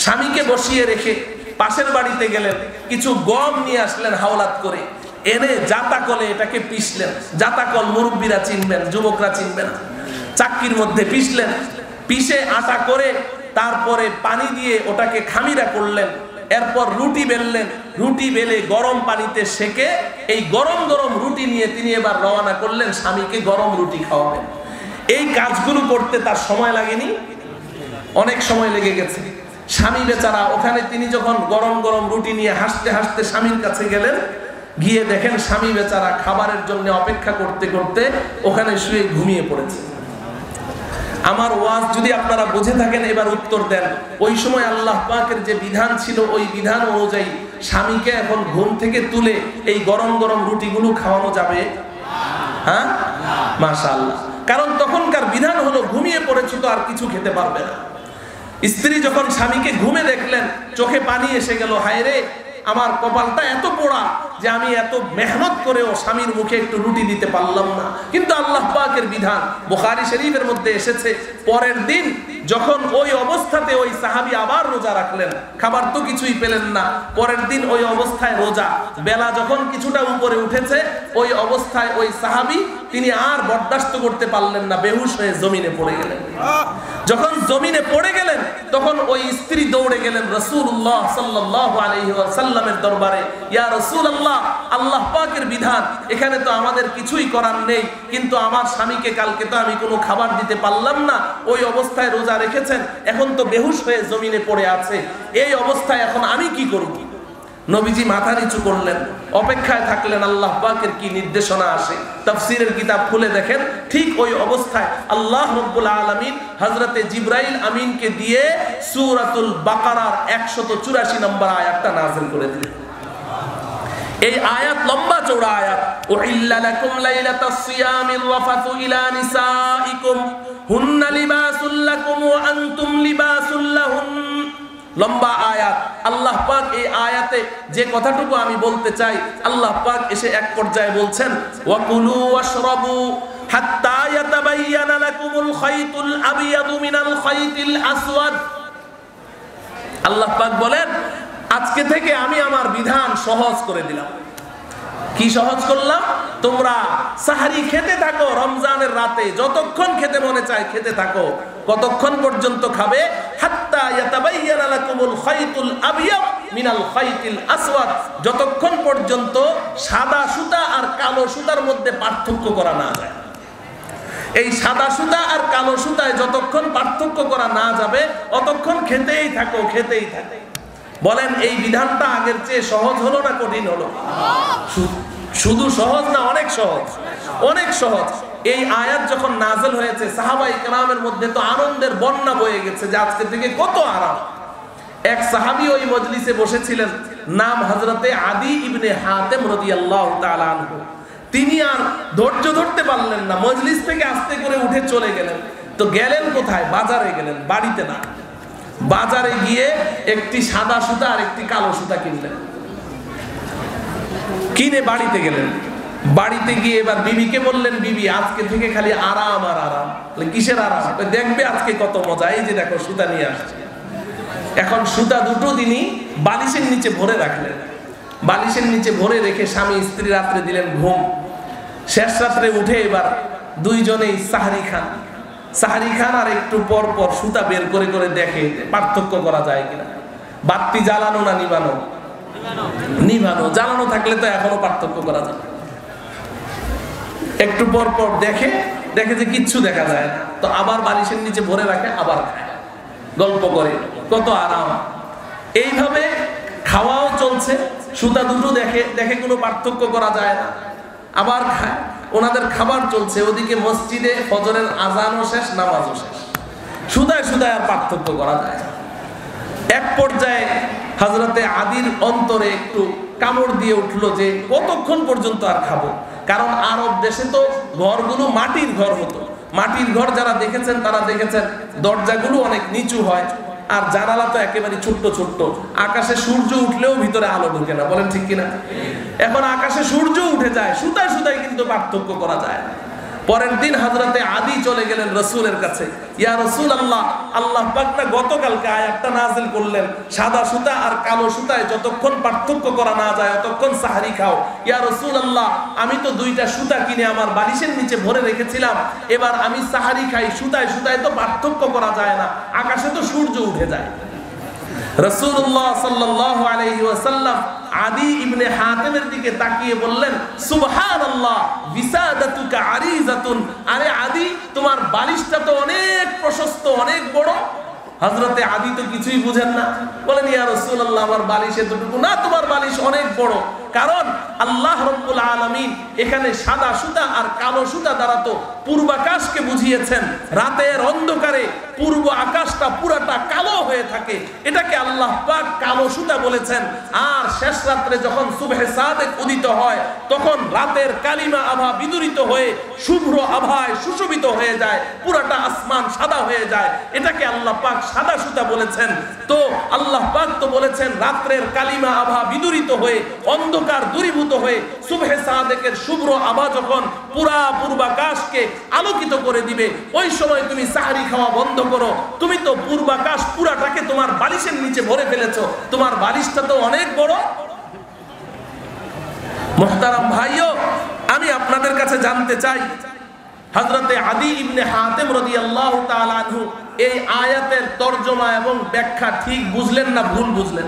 স্বামীকে বসিয়ে রেখে পাশের বাড়িতে গেলেন, কিছু গম নিয়ে আসলেন হাওলাত করে। এনে জাতাকলে এটাকে পিষলেন। জাতাকল মুরব্বীরা চিনবেন, যুবকরা চিনবেন চাক্কির মধ্যে পিষলেন। পিষে আটা করে তারপরে পানি দিয়ে ওটাকে খামিরা করলেন। এরপর রুটি বেললেন। রুটি বেলে গরম পানিতে সেকে এই গরম গরম রুটি নিয়ে তিনি এবার রওনা করলেন স্বামীকে গরম রুটি খাওয়াবেন। এই কাজগুলো করতে তার সময় লাগেনি। অনেক সময় লেগে গেছে। স্বামী বেচারা, ওখানে তিনি যখন গরম গরম রুটি নিয়ে হাসতে হাসতে স্বামীর কাছে গেলেন, গিয়ে দেখেন স্বামী বেচারা খাবারের জন্য অপেক্ষা করতে করতে ওখানে শুয়ে ঘুমিয়ে পড়েছে। আমার ওয়াজ যদি আপনারা বুঝে থাকেন, এবার উত্তর দেন। ওই সময় আল্লাহ পাকের যে বিধান ছিল, ওই বিধান অনুযায়ী স্বামীকে এখন ঘুম থেকে তুলে এই গরম গরম রুটিগুলো খাওয়ানো যাবে? হ্যাঁ? মাশাআল্লাহ। কারণ তখনকার বিধান হলো, ঘুমিয়ে পড়েছো তো আর কিছু খেতে পারবে না। স্ত্রী যখন স্বামীকে ঘুমে দেখলেন, চোখে পানি এসে গেল, হায় রে আমার কপালটা এত পোড়া যে আমি এত মেহনত করেও স্বামীর মুখে একটু রুটি দিতে পারলাম না। কিন্তু আল্লাহ পাকের বিধান, বোখারি শরীফের মধ্যে এসেছে, পরের দিন যখন ওই অবস্থাতে ওই সাহাবী আবার রোজা রাখলেন, খাবার তো কিছুই পেলেন না, পরের দিন ওই অবস্থায় রোজা। বেলা যখন কিছুটা উপরে উঠেছে, ওই অবস্থায় ওই সাহাবী, তিনি আর বরদাস্ত করতে পারলেন না, বেহুশ হয়ে জমিনে পড়ে গেলেন। যখন জমিনে পড়ে গেলেন, তখন ওই স্ত্রী দৌড়ে গেলেন রসুল্লাহ সাল্লাহ আলহি সাল্লামের দরবারে, ইয়া রসুল আল্লাহ আল্লাহ পাকের বিধান, এখানে তো আমাদের কিছুই করার নেই, কিন্তু আমার স্বামীকে কালকে তো আমি কোনো খাবার দিতে পারলাম না, ওই অবস্থায় রোজা রেখেছেন, এখন তো বেহুশ হয়ে জমিনে পড়ে আছে। এই অবস্থায় এখন আমি কি করব? নবীজি মাথা নিচু করলেন, অপেক্ষায় থাকলেন, আল্লাহ পাকের কি নির্দেশনা আসে? তাফসিরের কিতাব খুলে দেখেন, ঠিক ওই অবস্থায় আল্লাহ রব্বুল আলমিন হজরতে জিব্রাইল আমিনকে দিয়ে সুরাতুল বাকারার একশত চুরাশি নম্বর আয়াতটা নাজিল করে দিলেন। এই আয়াত লম্বা চৌড়া আয়াত, উহিল্লা লাকুম লাইলাতাস সিয়ামির রাফাতু ইলা নিসাইকুম। লম্বা আয়াত। আল্লাহ পাক এই আয়াতে যে কথাটুকু আমি বলতে চাই, আল্লাহ পাক এসে এক পর্যায়ে বলছেন, ওয়াকুলু ওয়াশরাবু হাত্তা ইয়াতাবায়্যানা লাকুমুল খাইতুল আবিয়াদু মিনাল খাইতিল আসওয়াদ। আল্লাহ পাক বলেন, আজকে থেকে আমি আমার বিধান সহজ করে দিলাম। কি সহজ করলাম? তোমরা সাহারি খেতে থাকো, রমজানের রাতে যতক্ষণ খেতে মনে চায় খেতে থাকো। কতক্ষণ পর্যন্ত খাবে? যতক্ষণ পর্যন্ত সাদা সুতা আর কালো সুতার মধ্যে পার্থক্য করা না যায়। এই সাদা সুতা আর কালো সুতায় যতক্ষণ পার্থক্য করা না যাবে, অতক্ষণ খেতেই থাকো খেতেই থাকো। বলেন, এই বিধানটা আগের চেয়ে সহজ হলো না কঠিন হলো? শুধু সহজ না অনেক সহজ? অনেক সহজ। এই আয়াত যখন নাজল হয়েছে, সাহাবাই কালামের মধ্যে তো আনন্দের বন্যা বয়ে গেছে যে আজকে থেকে কত আরাম। এক সাহাবি ওই মজলিসে বসেছিলেন, নাম হজরতে আদি ইবনে হাতেম তাআলা আনহু। তিনি আর ধৈর্য ধরতে পারলেন না, মজলিস থেকে আস্তে করে উঠে চলে গেলেন। তো গেলেন কোথায়? বাজারে গেলেন, বাড়িতে না। বাজারে গিয়ে একটি সাদা সুতা আর একটি কালো সুতা কিনলেন। কিনে বাড়িতে গেলেন। বাড়িতে গিয়ে এবার বিবিকে বললেন, বিবি, আজকে থেকে খালি আরাম আর আরাম। কিসের আরাম? দেখবে আজকে কত মজা। এই যে দেখো, সুতা নিয়ে আসছে। এখন সুতা দুটো তিনি বালিশের নিচে ভরে রাখলেন। বালিশের নিচে ভরে রেখে স্বামী স্ত্রী রাত্রে দিলেন ঘুম। শেষ রাত্রে উঠে এবার দুইজনেই সাহারি খান। সাহারি খান আর একটু পর পর সুতা বের করে করে দেখে পার্থক্য করা যায় কিনা। বাতি জ্বালানো না নিবানো নিভানো। জ্বালানো থাকলে তো এখনও পার্থক্য করা যায়। একটু পর পর দেখে দেখে যে কিচ্ছু দেখা যায় না। তো আবার বালিশের নিচে ভরে রাখে, আবার খায়। গল্প করে, কত আরাম। এইভাবে খাওয়াও চলছে, সুতা দুটো দেখে দেখে কোনো পার্থক্য করা যায় না। আবার খায়। ওনাদের খাবার চলছে, ওদিকে মসজিদে ফজরের আজানও শেষ, নামাজও শেষ। সুদায় সুদায় আর পার্থক্য করা যায় এক পর্যায়ে হজরতে আদির অন্তরে একটু কামড় দিয়ে উঠল যে, কতক্ষণ পর্যন্ত আর খাব? কারণ আরব দেশে তো ঘরগুলো মাটির ঘর হতো। মাটির ঘর যারা দেখেছেন, তারা দেখেছেন দরজাগুলো অনেক নিচু হয় আর জানালা তো একেবারে ছোট্ট ছোট্ট। আকাশে সূর্য উঠলেও ভিতরে আলো ঢুকে না, বলেন ঠিক কিনা? এখন আকাশে সূর্য উঠে যায়, সুতায় সুতায় কিন্তু পার্থক্য করা যায় না। পরের দিন হাজরাতে আদি চলে গেলেন রসুলের কাছে। ইয়া রসুল আল্লাহ আল্লাহ পাকনা গতকালকে আয়াতটা নাজিল করলেন। সাদা সুতা আর কালো সুতায় যতক্ষণ পার্থক্য করা না যায় ততক্ষণ সাহারি খাও। ইয়া রসুল আল্লাহ আমি তো দুইটা সুতা কিনে আমার বালিশের নিচে ভরে রেখেছিলাম। এবার আমি সাহারি খাই, সুতায় সুতায় তো পার্থক্য করা যায় না। আকাশে তো সূর্য উঠে যায়। রসুল্লাহ সাল্লাহ ওয়াসাল্লাম আদি ইবনে হাতেমের দিকে তাকিয়ে বললেন, সুবহানাল্লাহ, বিসাদাতুকা আরিজাতুন। আরে আদি, তোমার বালিশটা তো অনেক প্রশস্ত, অনেক বড়। হযরতে আদি তো কিছুই বুঝেন না। বলেন, ইয়া রাসূলুল্লাহ, আমার বালিশ এতটুকু না, তোমার বালিশ অনেক বড়। কারণ আল্লাহ রব্বুল আলামিন এখানে সাদা সুতা আর কালো সুতা দ্বারা তো পূর্বাকাশকে বুঝিয়েছেন। রাতের অন্ধকারে পূর্ব আকাশটা পুরাটা কালো হয়ে থাকে। এটাকে আল্লাহ পাক কালো সুতা বলেছেন। আর শেষ রাত্রে যখন সুবহে সাদেক উদিত হয়, তখন রাতের কালিমা আভা বিদুরিত হয়ে শুভ্র আভায় সুশোভিত হয়ে যায়। পুরাটা আসমান সাদা হয়ে যায়। এটাকে আল্লাহ পাক সাদা সুতা বলেছেন। তো আল্লাহ পাক তো বলেছেন, রাত্রের কালিমা আভা বিদুরিত হয়ে, অন্ধকার দূরীভূত হয়ে, সুবহে সাদেকের শুভ্র আভা যখন পুরা পূর্বাকাশকে আলোকিত করে দিবে, ওই সময় তুমি সাহারি খাওয়া বন্ধ করো। তুমি তো পূর্বাকাশ পুরাটাকে তোমার বালিশের নিচে ভরে ফেলেছো। তোমার বালিশটা তো অনেক বড়। মোহতারাম ভাইও, আমি আপনাদের কাছে জানতে চাই হজরতে আদি ইবনে হাতেম রদি আল্লাহ তালু এই আয়াতের তর্জমা এবং ব্যাখ্যা ঠিক বুঝলেন না ভুল বুঝলেন?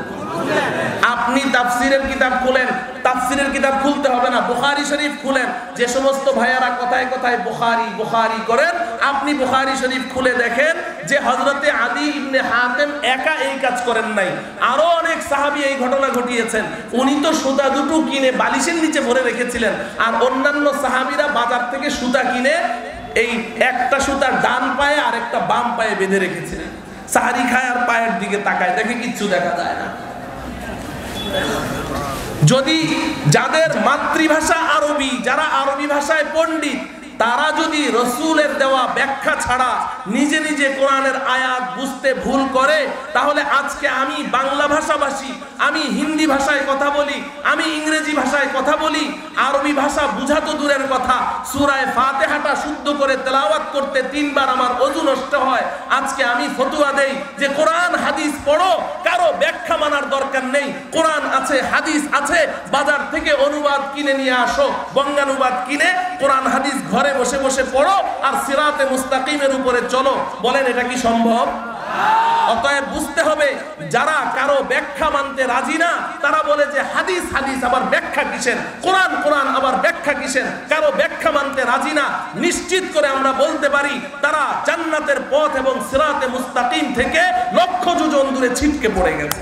আপনি তাফসিরের কিতাব খুলেন, তাফসিরের কিতাব খুলতে হবে না, বুখারি শরীফ খুলেন। যে সমস্ত ভাইয়ারা কথায় কথায় বুখারি বুখারি করেন, আপনি বুখারি শরীফ খুলে দেখেন যে হজরতে আদি ইবনে হাতেম একা এই কাজ করেন নাই। আরও অনেক সাহাবী এই ঘটনা ঘটিয়েছেন। উনি তো সুতা দুটো কিনে বালিশের নিচে ভরে রেখেছিলেন, আর অন্যান্য সাহাবীরা বাজার থেকে সুতা কিনে এই একটা সুতার ডান পায়ে আর একটা বাম পায়ে বেঁধে রেখেছে সাহারি খায় আর পায়ের দিকে তাকায়, দেখে কিচ্ছু দেখা যায় না। যদি যাদের মাতৃভাষা আরবি, যারা আরবি ভাষায় পণ্ডিত তারা যদি রসুলের দেওয়া ব্যাখ্যা ছাড়া নিজে নিজে কোরআনের আয়াত বুঝতে ভুল করে, তাহলে আজকে আমি বাংলা ভাষাভাষী, আমি হিন্দি ভাষায় কথা বলি, আমি ইংরেজি ভাষায় কথা বলি, আরবি ভাষা বুঝা তো দূরের কথা। সুরায় ফাতেহাটা শুদ্ধ করে তেলাওয়াত করতে তিনবার আমার অজু নষ্ট হয়। আজকে আমি ফতুয়া দেই যে কোরআন, হাদিস পড়ো, কারও ব্যাখ্যা মানার দরকার নেই। কোরআন আছে, হাদিস আছে, বাজার থেকে অনুবাদ কিনে নিয়ে আসো বঙ্গানুবাদ কিনে কোরআন, হাদিস ঘরে বসে বসে পড়ো আর সিরাতে মুস্তাকিমের উপরে চলো। বলেন, এটা কি সম্ভব? অতএব বুঝতে হবে, যারা কারও ব্যাখ্যা মানতে রাজি না, তারা বলে যে হাদিস হাদিস আবার ব্যাখ্যা কিসের? কোরআন কোরআন আবার ব্যাখ্যা কিসের? কারও ব্যাখ্যা মানতে রাজি না, নিশ্চিত করে আমরা বলতে পারি, তারা জান্নাতের পথ এবং সিরাতে মুস্তাকিম থেকে লক্ষ যোজন দূরে ছিটকে পড়ে গেছে।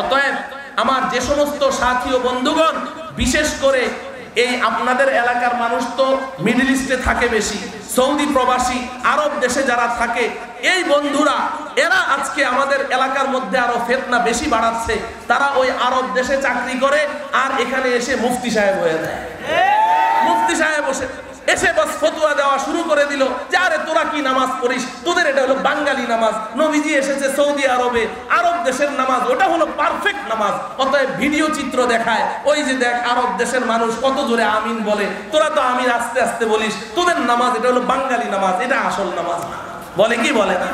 অতএব আমার যে সমস্ত সাথী ও বন্ধুগণ, বিশেষ করে এই আপনাদের এলাকার মানুষ তো মিডল ইস্টে থাকে বেশি সৌদি প্রবাসী, আরব দেশে যারা থাকে, এই বন্ধুরা, এরা আজকে আমাদের এলাকার মধ্যে আরও ফেতনা বেশি বাড়াচ্ছে। তারা ওই আরব দেশে চাকরি করে আর এখানে এসে মুফতি সাহেব হয়ে যায়। মুফতি সাহেব বসে এসে বাস ফতুয়া দেওয়া শুরু করে দিল। যে, আরে, তোরা কি নামাজ পড়িস? তোদের এটা হলো বাঙালি নামাজ। নবীজি এসেছে সৌদি আরবে। আরব দেশের নামাজ, ওটা হলো পারফেক্ট নামাজ। অতএব ভিডিও চিত্র দেখায়। ওই যে দেখ, আরব দেশের মানুষ কত জোরে আমিন বলে। তোরা তো আমিন আস্তে আস্তে বলিস। তোদের নামাজ, এটা হলো বাঙালি নামাজ। এটা আসল নামাজ বলে কি বলে না?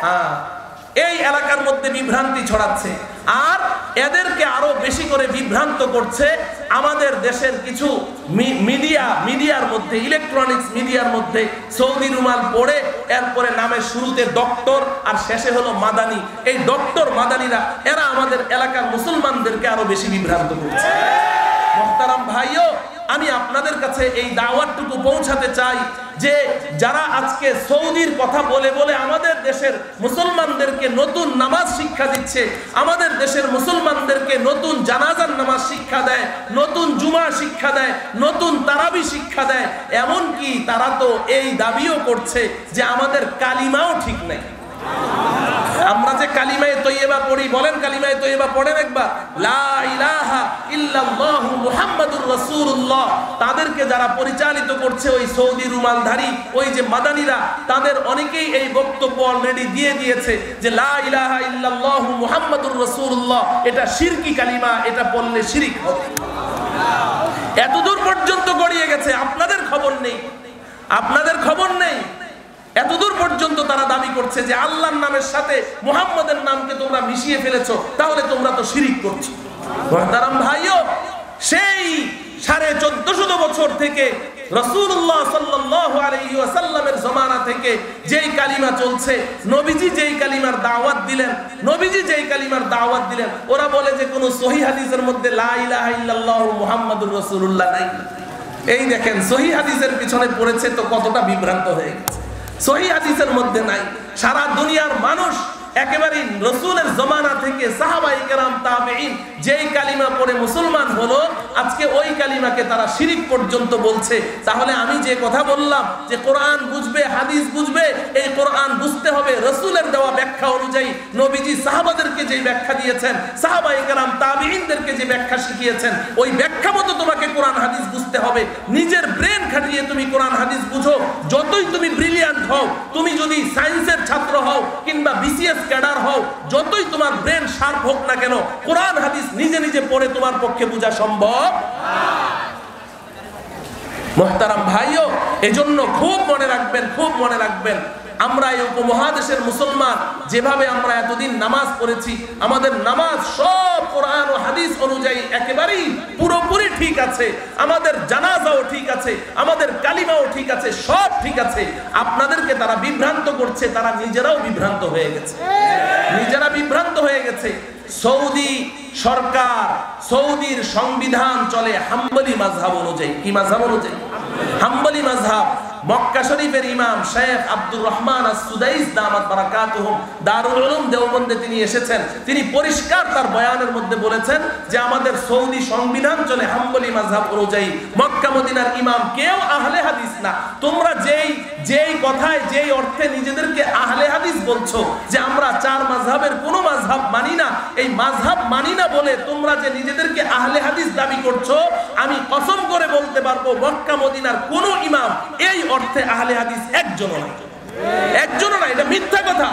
হ্যাঁ। এই এলাকার মধ্যে বিভ্রান্তি ছড়াচ্ছে। আর এদেরকে আরও বেশি করে বিভ্রান্ত করছে আমাদের দেশের কিছু মিডিয়া, মিডিয়ার মধ্যে ইলেকট্রনিক্স মিডিয়ার মধ্যে। সৌদি রুমাল পড়ে এরপরে নামের শুরুতে ডক্টর, আর শেষে হলো মাদানি। এই ডক্টর, মাদানিরা, এরা আমাদের এলাকার মুসলমানদেরকে আরও বেশি বিভ্রান্ত করছে। মোহতারাম ভাইও, আমি আপনাদের কাছে এই দাওয়াতটুকু পৌঁছাতে চাই যে যারা আজকে সৌদির কথা বলে বলে আমাদের দেশের মুসলমানদেরকে নতুন নামাজ শিক্ষা দিচ্ছে, আমাদের দেশের মুসলমানদেরকে নতুন জানাজার নামাজ শিক্ষা দেয়, নতুন জুমা শিক্ষা দেয়, নতুন তারাবি শিক্ষা দেয় এমন কি তারা তো এই দাবিও করছে যে আমাদের কালিমাও ঠিক নেই। আমরা যে কালিমায়ে তৈয়বা পড়ি, বলেন কালিমায়ে তৈয়বা পড়েন একবার। লা তাদেরকে যারা পরিচালিত করছে ওই সৌদি রুমালধারী, ওই যে মাদানীরা, তাদের অনেকেই এই বক্তব্য অলরেডি দিয়ে দিয়েছে যে এটা শিরকি কালিমা, এটা বললে হবে। এতদূর পর্যন্ত গড়িয়ে গেছে, আপনাদের খবর নেই। আপনাদের খবর নেই। এতদূর পর্যন্ত তারা দাবি করছে যে আল্লাহর নামের সাথে মুহাম্মদের নামকে তোমরা মিশিয়ে ফেলেছো, তাহলে তোমরা তো শিরিক করছ। মহতারাম ভাইও, সেই সাড়ে চোদ্দশত বছর থেকে যেই কালিমার দাওয়াত দিলেন ওরা বলে যে মধ্যে এই দেখেন, সহি হাদিসের পিছনে পড়েছে তো কতটা বিভ্রান্ত হয়ে গেছে। সহি হাদিসের মধ্যে নাই। সারা দুনিয়ার মানুষ একেবারে রসুলের জমানা থেকে সাহাবাই কেরাম তাবেইন যেই কালিমা পড়ে মুসলমান হলো, আজকে ওই কালিমাকে তারা শিরিক পর্যন্ত বলছে। তাহলে আমি যে কথা বললাম, যে কোরআন বুঝবে, হাদিস বুঝবে, এই কোরআন বুঝতে হবে, রসুলের দেওয়া ব্যাখ্যা অনুযায়ী নবীজি সাহাবাদেরকে যে ব্যাখ্যা দিয়েছেন সাহাবাই কেরাম তাবেইনদেরকে যে ব্যাখ্যা শিখিয়েছেন, ওই ব্যাখ্যা মতো তোমাকে কোরআন, হাদিস বুঝতে হবে। নিজের ব্রেন খাটিয়ে তুমি কোরআন, হাদিস বুঝো। যতই তুমি ব্রিলিয়ান্ট হও, তুমি যদি সায়েন্সের ছাত্র হও, কিংবা বিসিএস ক্যাডার হও, যতই তোমার ব্রেন শার্প হোক না কেন, কোরআন, হাদিস নিজে নিজে পড়ে তোমার পক্ষে বোঝা সম্ভব। মোহতারাম ভাইও, এজন্য খুব মনে রাখবেন, খুব মনে রাখবেন। আমরা এই উপমহাদেশের মুসলমান, যেভাবে আমরা এতদিন নামাজ পড়েছি, আমাদের নামাজ সব কোরআন ও হাদিস অনুযায়ী একেবারেই পুরোপুরি ঠিক আছে, আমাদের জানাজাও ঠিক আছে, আমাদের কালিমাও ঠিক আছে, সব ঠিক আছে। আপনাদেরকে তারা বিভ্রান্ত করছে, তারা নিজেরাও বিভ্রান্ত হয়ে গেছে। নিজেরা বিভ্রান্ত হয়ে গেছে। সৌদি সরকার সৌদির সংবিধান চলে হাম্বলি মাঝহাব অনুযায়ী। কি মাঝহাব অনুযায়ী? হাম্বলি মাঝহাব মক্কা শরীফের ইমাম শেখ আব্দুর রহমান দারুল দেওবন্দে তিনি এসেছেন। তিনি পরিষ্কার তার বয়ানের মধ্যে বলেছেন যে আমাদের সৌদি সংবিধান চলে হাম্বলি মাযহাব অনুযায়ী। মক্কা মদিনার ইমাম কেউ আহলে হাদিস না। তোমরা যেই যেই কথায়, যেই অর্থে নিজেদেরকে আহলে হাদিস বলছো যে আমরা চার মাযহাবের কোনো মাযহাব মানি না, এই মাযহাব মানি না বলে, তোমরা যে নিজেদেরকে আহলে হাদিস দাবি করছ, আমি কসম করে বলতে পারব, মক্কা, মদিনার কোন ইমাম এই অর্থে আহলে হাদিস একজন নাই। একজনও নাই, এটা মিথ্যা কথা।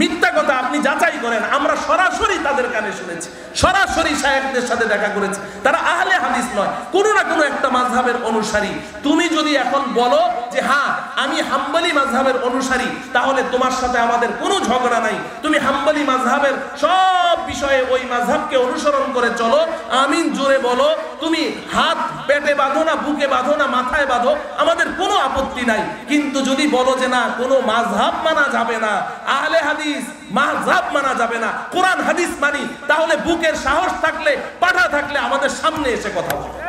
মিথ্যা কথা আপনি যাচাই করেন, আমরা সরাসরি তাদের কানে শুনেছি। সরাসরি সাহেবদের সাথে দেখা করেছি। তারা আহলে হাদিস নয়, কোনো না কোনো একটা মাঝহাবের অনুসারী। তুমি যদি এখন বলো যে হ্যাঁ আমি হাম্বলি মাঝহাবের অনুসারী, তাহলে তোমার সাথে আমাদের কোনো ঝগড়া নাই। তুমি হাম্বলি মাঝহাবের সব বিষয়ে ওই মাঝহাবকে অনুসরণ করে চলো। আমিন জোরে বলো, তুমি হাত পেটে বাঁধো না, বুকে বাঁধো না, মাথায় বাঁধো, আমাদের কোনো আপত্তি নাই। কিন্তু যদি বলো যে, না, কোনো মাঝহাব মানা যাবে না, আহলে হাদিস মাঝহাব মানা যাবে না। কোরআন, হাদিস মানি। তাহলে বুকের সাহস থাকলে, পাঠা থাকলে আমাদের সামনে এসে কথা বলো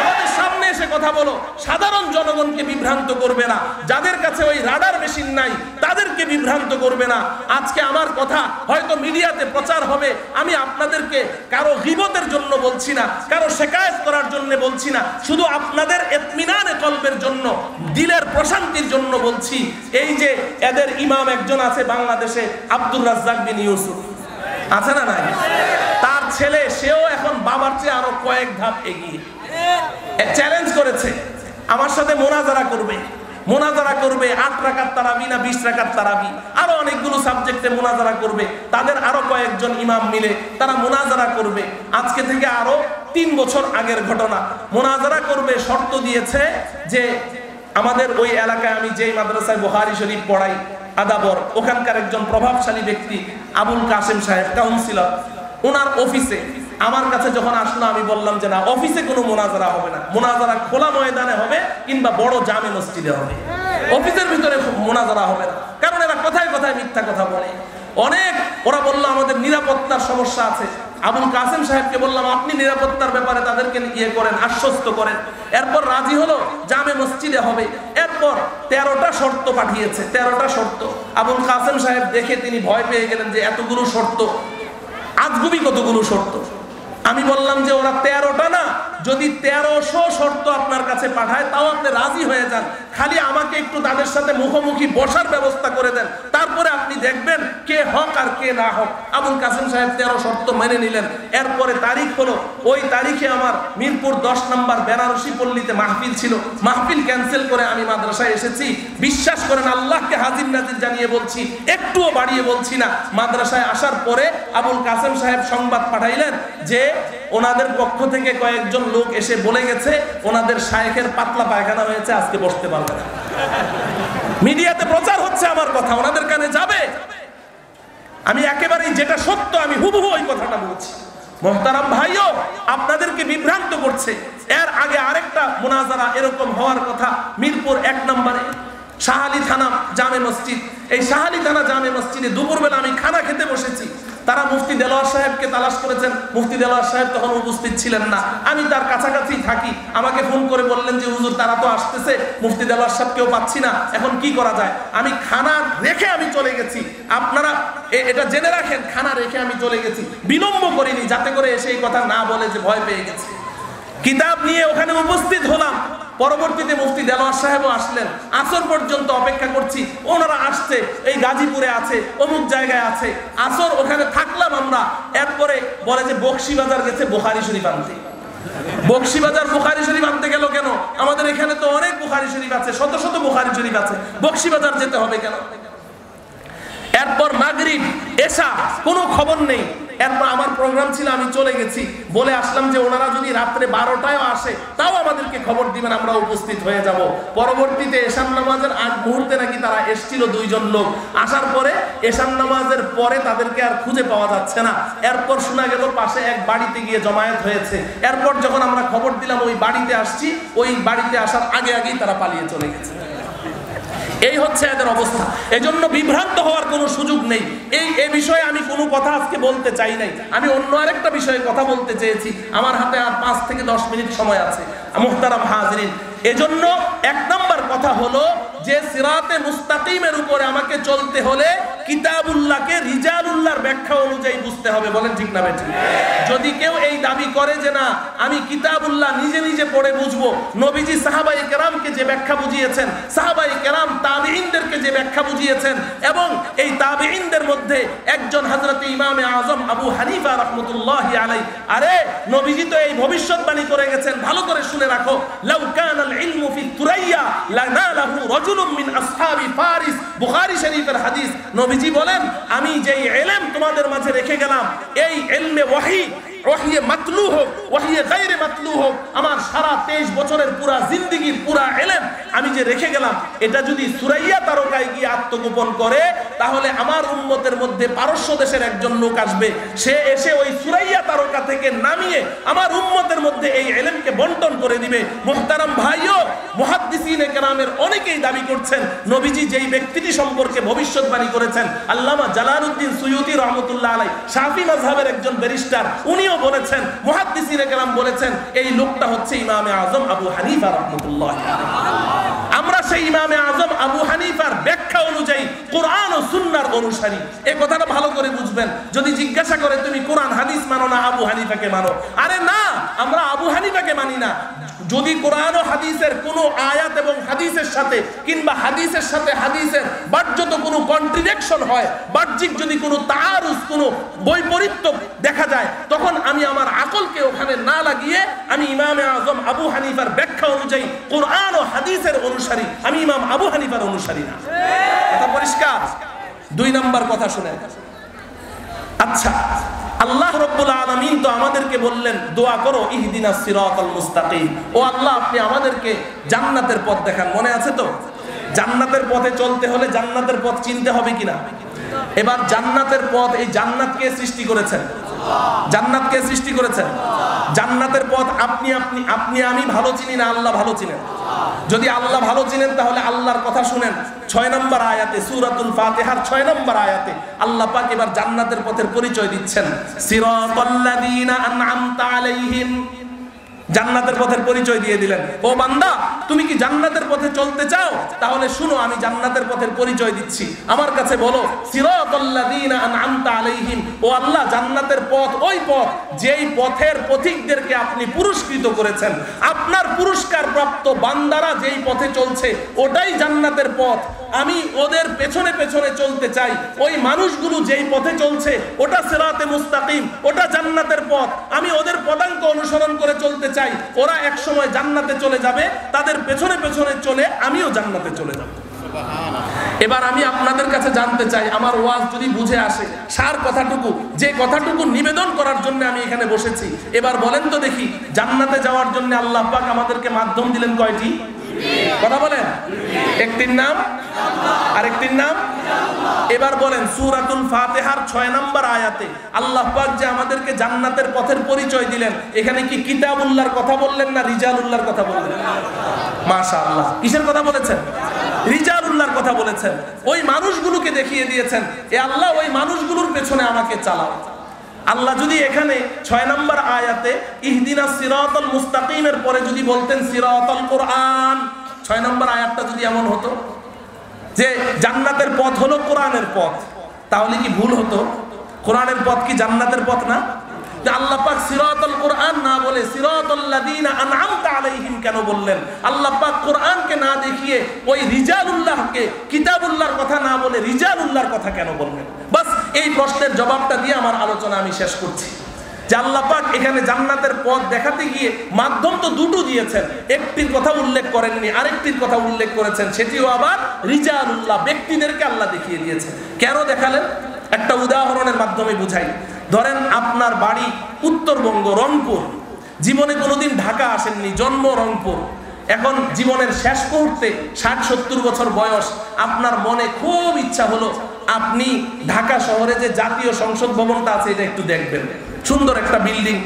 আমাদের সামনে এসে কথা বলো। সাধারণ জনগণকে বিভ্রান্ত করবে না। যাদের কাছে ওই রাডার মেশিন নাই, তাদেরকে বিভ্রান্ত করবে না। আজকে আমার কথা হয়তো মিডিয়াতে প্রচার হবে। আমি আপনাদেরকে কারও গিবতের জন্য বলছি না, কারও শেকায়ত করার জন্য বলছি না। শুধু আপনাদের এতমিনানে কল্পের জন্য, দিলের প্রশান্তির জন্য বলছি। এই যে এদের ইমাম একজন আছে বাংলাদেশে, আব্দুর রাজ্জাক বিন ইউসুফ। আছে না নাই? তার ছেলে, সেও এখন বাবার চেয়ে আরও কয়েক ধাপ এগিয়ে। চ্যালেঞ্জ করেছে। আমার সাথে মোনাজারা করবে। মোনাজারা করবে, আট রাকাত তারাবি না বিশ রাকাত তারাবি। আরও অনেকগুলো সাবজেক্টে মোনাজারা করবে। তাদের আরও কয়েকজন ইমাম মিলে তারা মোনাজারা করবে। আজকে থেকে আরও তিন বছর আগের ঘটনা। মোনাজারা করবে শর্ত দিয়েছে যে আমাদের ওই এলাকায় আমি যেই মাদ্রাসায় বোহারি শরীফ পড়াই, আদাবর, ওখানকার একজন প্রভাবশালী ব্যক্তি, আবুল কাসেম সাহেব কাউন্সিলর ওনার অফিসে আমার কাছে যখন আসলো, আমি বললাম যে না, অফিসে কোনো মোনাজারা হবে না। মোনাজারা খোলা ময়দানে হবে কিংবা বড় জামে মসজিদে হবে। অফিসের ভিতরে মোনাজারা হবে না। কারণ এরা কথায় কথায় মিথ্যা কথা বলে। অনেক, ওরা বলল, আমাদের নিরাপত্তার সমস্যা আছে। আবুল কাসেম সাহেবকে বললাম, আপনি নিরাপত্তার ব্যাপারে তাদেরকে ইয়ে করেন, আশ্বস্ত করেন। এরপর রাজি হলো, জামে মসজিদে হবে। এরপর তেরোটা শর্ত পাঠিয়েছে, তেরোটা শর্ত। আবুল কাসেম সাহেব দেখে তিনি ভয় পেয়ে গেলেন যে এতগুলো শর্ত, আজগুবি কতগুলো শর্ত? আমি বললাম যে ওরা তেরোটা না যদি তেরোশো শর্ত আপনার কাছে পাঠায়, তাও আপনি রাজি হয়ে যান। খালি আমাকে একটু তাদের সাথে মুখোমুখি বসার ব্যবস্থা করে দেন। তারপরে আপনি দেখবেন কে হক আর কে না হক। আবুল কাসেম সাহেব তেরো শর্ত মেনে নিলেন। এরপরে তারিখ হলো, ওই তারিখে আমার মিরপুর দশ নম্বর বেনারসি পল্লীতে মাহফিল ছিল। মাহফিল ক্যান্সেল করে আমি মাদ্রাসায় এসেছি। বিশ্বাস করেন, আল্লাহকে হাজির নাজির জানিয়ে বলছি, একটুও বাড়িয়ে বলছি না। মাদ্রাসায় আসার পরে আবুল কাসেম সাহেব সংবাদ পাঠাইলেন যে, ওনাদের পক্ষ থেকে কয়েকজন লোক এসে বলে গেছে, ওনাদের শায়েখের পাতলা পায়খানা হয়েছে, আজকে বসতে পারবে না। মিডিয়াতে প্রচার হচ্ছে আমার কথা, ওনাদের কানে যাবে। আমি একেবারেই যেটা সত্য, আমি হুবহু ওই কথাটা বলছি। মোহতারাম ভাইও, আপনাদেরকে বিভ্রান্ত করছে। এর আগে আরেকটা মোনাজারা এরকম হওয়ার কথা, মিরপুর এক নম্বরে, শাহালি থানা জামে মসজিদ। এই শাহালি থানা জামে মসজিদে দুপুরবেলা আমি খানা খেতে বসেছি। তারা মুফতি দেলোয়ার সাহেবকে তালাশ করেছেন। মুফতি দেলোয়ার সাহেব তখন উপস্থিত ছিলেন না। আমি তার কাছাকাছি থাকি। আমাকে ফোন করে বললেন যে, হুজুর, তারা তো আসতেছে। মুফতি দেলোয়ার সাহেবকেও পাচ্ছি না। এখন কি করা যায়? আমি খানা রেখে আমি চলে গেছি। আপনারা এটা জেনে রাখেন, খানা রেখে আমি চলে গেছি। বিলম্ব করিনি, যাতে করে এসে এই কথা না বলে যে ভয় পেয়ে গেছে। কিতাব নিয়ে ওখানে উপস্থিত হলাম। পরবর্তীতে মুফতি দেলোয়ার সাহেবও আসলেন। আসর পর্যন্ত অপেক্ষা করছি। ওনারা আসছে, এই গাজীপুরে আছে, অমুক জায়গায় আছে। আসর ওখানে থাকলাম আমরা। এরপরে বলে যে বক্সিবাজার গেছে বোখারি শরীফ আনতে। বক্সিবাজার বুখারি শরীফ আনতে গেল কেন? আমাদের এখানে তো অনেক বুখারি শরীফ আছে, শত শত বুখারি শরীফ আছে। বক্সিবাজার যেতে হবে কেন? এরপর মাগরিব এসা কোনো খবর নেই। এরপর আমার প্রোগ্রাম ছিল, আমি চলে গেছি। বলে আসলাম যে ওনারা যদি রাত্রে বারোটায় আসে, তাও আমাদেরকে খবর দিবেন, আমরা উপস্থিত হয়ে যাব। পরবর্তীতে এশান নামাজের আগ মুহূর্তে নাকি তারা এসছিল দুইজন লোক। আসার পরে এশান নামাজের পরে তাদেরকে আর খুঁজে পাওয়া যাচ্ছে না। এরপর শোনা গেল পাশে এক বাড়িতে গিয়ে জমায়েত হয়েছে। এরপর যখন আমরা খবর দিলাম, ওই বাড়িতে আসছি, ওই বাড়িতে আসার আগে আগেই তারা পালিয়ে চলে গেছে। এই হচ্ছে এদের অবস্থা। এজন্য বিভ্রান্ত হওয়ার কোনো সুযোগ নেই। এই, এ বিষয়ে আমি কোনো কথা আজকে বলতে চাই নাই। আমি অন্য আরেকটা বিষয়ে কথা বলতে চেয়েছি। আমার হাতে আর পাঁচ থেকে দশ মিনিট সময় আছে। মুহতারাম হাজরিন। এজন্য এক নম্বর কথা হলো যে সিরাতে মুস্তাকিমের উপরে আমাকে চলতে হলে কিতাবুল্লাহকে রিজালুল্লাহর ব্যাখ্যা অনুযায়ী বুঝতে হবে। বলেন ঠিক না বেঠিক? যদি কেউ এই দাবি করে যে না, আমি কিতাবুল্লাহ নিজে নিজে পড়ে বুঝব, নবীজি সাহাবাই কেরামকে যে ব্যাখ্যা বুঝিয়েছেন সাহাবাই কেরাম তাবিঈনদেরকে যে ব্যাখ্যা বুঝিয়েছেন এবং এই তাবিঈনদের মধ্যে একজন হযরত ইমামে আজম আবু হানিফা রাহমাতুল্লাহি আলাই আরে নবীজি তো এই ভবিষ্যৎবাণী করে গেছেন, ভালো করে শুনে রাখো, লাউ কানাল ইলমু ফি তুরাইয়া লানালাহু হাদিস। বলেন আমি যেই এলেম তোমাদের মাঝে রেখে গেলাম এই এলমে ওয়াহি ওয়াহিয়ে মাতলু হোক গায়রে মাতলু হোক, আমার সারা তেইশ বছরের পুরা পুরা আমি যে রেখে গেলাম, এটা যদি সুরাইয়া তারকায় গিয়ে আত্মগোপন করে, তাহলে আমার উন্মতের মধ্যে পারস্য দেশের একজন লোক আসবে। সে এসে ওই সুরাইয়া তারকা থেকে নামিয়ে আমার উম্মতের মধ্যে এই বন্টন করে দিবে। মোহতারাম ভাইও কেরামের অনেকেই দাবি করছেন, নবীজি যেই ব্যক্তিটি সম্পর্কে ভবিষ্যৎবাণী করেছেন, আল্লামা জালালউদ্দিন সুয়ুতি রহমতুল্লাহ আলাই শাফি একজন ব্যারিস্টার, উনিও বলেছেন মুহাদ্দিসিনে কেরাম বলেছেন এই লোকটা হচ্ছে ইমামে আজম আবু হানিফা রহমতুল্লাহ সেই ইমামে আজম আবু হানিফার ব্যাখ্যা অনুযায়ী কোরআন ও সুন্নার অনুসারী। এই কথাটা ভালো করে বুঝবেন। যদি জিজ্ঞাসা করে, তুমি কোরআন, হাদিস মানো না আবু হানিফাকে মানো? আরে না, আমরা আবু হানিফাকে মানি না। যদি কোরআন ও হাদিসের কোনো আয়াত এবং হাদিসের সাথে কিংবা হাদিসের সাথে হাদিসের বাহ্যত কোনো কন্ট্রিডিকশন হয়, বাহ্যিক যদি কোনো তারুস কোনো বৈপরীত্য দেখা যায়, তখন আমি আমার আকলকে ওখানে না লাগিয়ে আমি ইমামে আজম আবু হানিফার ব্যাখ্যা অনুযায়ী কোরআন ও হাদিসের অনুসারী। আমি ইমাম আবু হানিফার অনুসারী না। কথা পরিষ্কার? দুই নাম্বার কথা শুনে। আচ্ছা আল্লাহ রব্বুল আলমিন তো আমাদেরকে বললেন, দোয়া করো ইহদিনা সিরাতাল মুস্তাকিম। ও আল্লাহ, আপনি আমাদেরকে জান্নাতের পথ দেখান। মনে আছে তো? জান্নাতের পথে চলতে হলে জান্নাতের পথ চিনতে হবে কিনা? এবার জান্নাতের পথ, এই জান্নাত কে সৃষ্টি করেছেন? জান্নাত কে সৃষ্টি করেছেন। জান্নাতের পথ আপনি আপনি আপনি, আমি ভালো চিনি না, আল্লাহ ভালো চিনেন। যদি আল্লাহ ভালো চিনেন, তাহলে আল্লাহর কথা শুনেন। ছয় নম্বর আয়াতে, সুরাতুল ফাতিহার ছয় নম্বর আয়াতে আল্লাহ পাক এবার জান্নাতের পথের পরিচয় দিচ্ছেন। সিরাতাল্লাযীনা আন'আমতা আলাইহিম। জান্নাতের পথের পরিচয় দিয়ে দিলেন। ও বান্দা, তুমি কি জান্নাতের পথে চলতে চাও? তাহলে শুনো, আমি জান্নাতের পথের পরিচয় দিচ্ছি। আমার কাছে বলো ও আল্লাহ, জান্নাতের পথ, ওই পথ, যেই পথের পথিকদেরকে আপনি পুরস্কৃত করেছেন। আপনার পুরস্কার প্রাপ্ত বান্দারা যেই পথে চলছে, ওটাই জান্নাতের পথ। আমি ওদের পেছনে পেছনে চলতে চাই। ওই মানুষগুলো যেই পথে চলছে, ওটা সিরাতে মুস্তাকিম, ওটা জান্নাতের পথ। আমি ওদের পদাঙ্ক অনুসরণ করে চলতে চাই ওরা এক সময় জান্নাতে চলে যাবে তাদের পেছনে পেছনে চলে আমিও জান্নাতে চলে যাব। এবার আমি আপনাদের কাছে জানতে চাই আমার ওয়াজ যদি বুঝে আসে সার কথাটুকু যে কথাটুকু নিবেদন করার জন্য আমি এখানে বসেছি এবার বলেন তো দেখি জান্নাতে যাওয়ার জন্য আল্লাহ পাক আমাদেরকে মাধ্যম দিলেন কয়টি? কথা বলেন? একটির নাম, আরেকটির নাম? এবার বলেন, সুরাতুল ফাতিহার ছয় নম্বর আয়াতে আল্লাহ পাক যে আমাদেরকে জান্নাতের পথের পরিচয় দিলেন, এখানে কি কিতাবুল্লাহর কথা বললেন না রিজাল রিজালুল্লাহর কথা বললেন? মাশাআল্লাহ। কিসের কথা বলেছেন? রিজাল রিজালুল্লাহর কথা বলেছেন। ওই মানুষগুলোকে দেখিয়ে দিয়েছেন, এ আল্লাহ, ওই মানুষগুলোর পেছনে আমাকে চালাও। আল্লাহ যদি এখানে ছয় নম্বর আয়াতে, ইহদিনা সিরাতাল মুস্তাকিমের পরে যদি বলতেন সিরাতাল কোরআন ছয় নম্বর আয়াতটা যদি এমন হতো? যে জান্নাতের পথ হলো কোরআনের পথ, তাহলে কি ভুল হতো? কোরআনের পথ কি জান্নাতের পথ না? আল্লাহ পাক সিরাতাল কোরআন না বলে সিরাতাল্লাযীনা আন'আমতা আলাইহিম কেন বললেন? আল্লাহ পাক কোরআনকে না দেখিয়ে ওই রিজালুল্লাহকে, কিতাবুল্লাহর কথা না বলে রিজালুল্লাহর কথা কেন বললেন? বাস এই প্রশ্নের জবাবটা দিয়ে আমার আলোচনা আমি শেষ করছি। আল্লাহ এখানে জান্নাতের পথ দেখাতে গিয়ে মাধ্যম তো দুটো দিয়েছেন। একটির কথা উল্লেখ করেননি, আরেকটির কথা উল্লেখ করেছেন। সেটিও আবার রিজালুল্লাহ, ব্যক্তিদেরকে আল্লাহ দেখিয়ে দিয়েছেন। কেন দেখালেন? একটা উদাহরণের মাধ্যমে বুঝাই। ধরেন আপনার বাড়ি উত্তরবঙ্গ, রংপুর। জীবনে কোনোদিন ঢাকা আসেননি, জন্ম রংপুর। এখন জীবনের শেষ মুহূর্তে ষাট সত্তর বছর বয়স। আপনার মনে খুব ইচ্ছা হলো আপনি ঢাকা শহরে যে জাতীয় সংসদ ভবনটা আছে, এটা একটু দেখবেন। সুন্দর একটা বিল্ডিং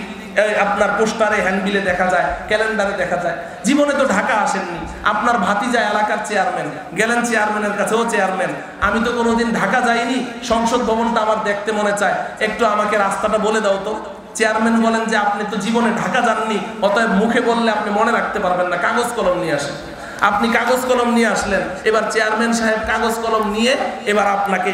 আপনার পোস্টারে হ্যান্ডবিলে দেখা যায়, ক্যালেন্ডারে দেখা যায়। জীবনে তো ঢাকা আসেননি। আপনার ভাতিজা এলাকার চেয়ারম্যান, গেলেন চেয়ারম্যানের কাছে, ও চেয়ারম্যান, আমি তো কোনোদিন ঢাকা যাইনি, সংসদ ভবনটা আমার দেখতে মনে চায়। একটু আমাকে রাস্তাটা বলে দাও তো। চেয়ারম্যান বলেন যে, আপনি তো জীবনে ঢাকা যাননি, অতএব মুখে বললে আপনি মনে রাখতে পারবেন না, কাগজ কলম নিয়ে আসেন। আপনি কাগজ কলম নিয়ে আসলেন এবার চেয়ারম্যান সাহেব কাগজ কলম নিয়ে এবার আপনাকে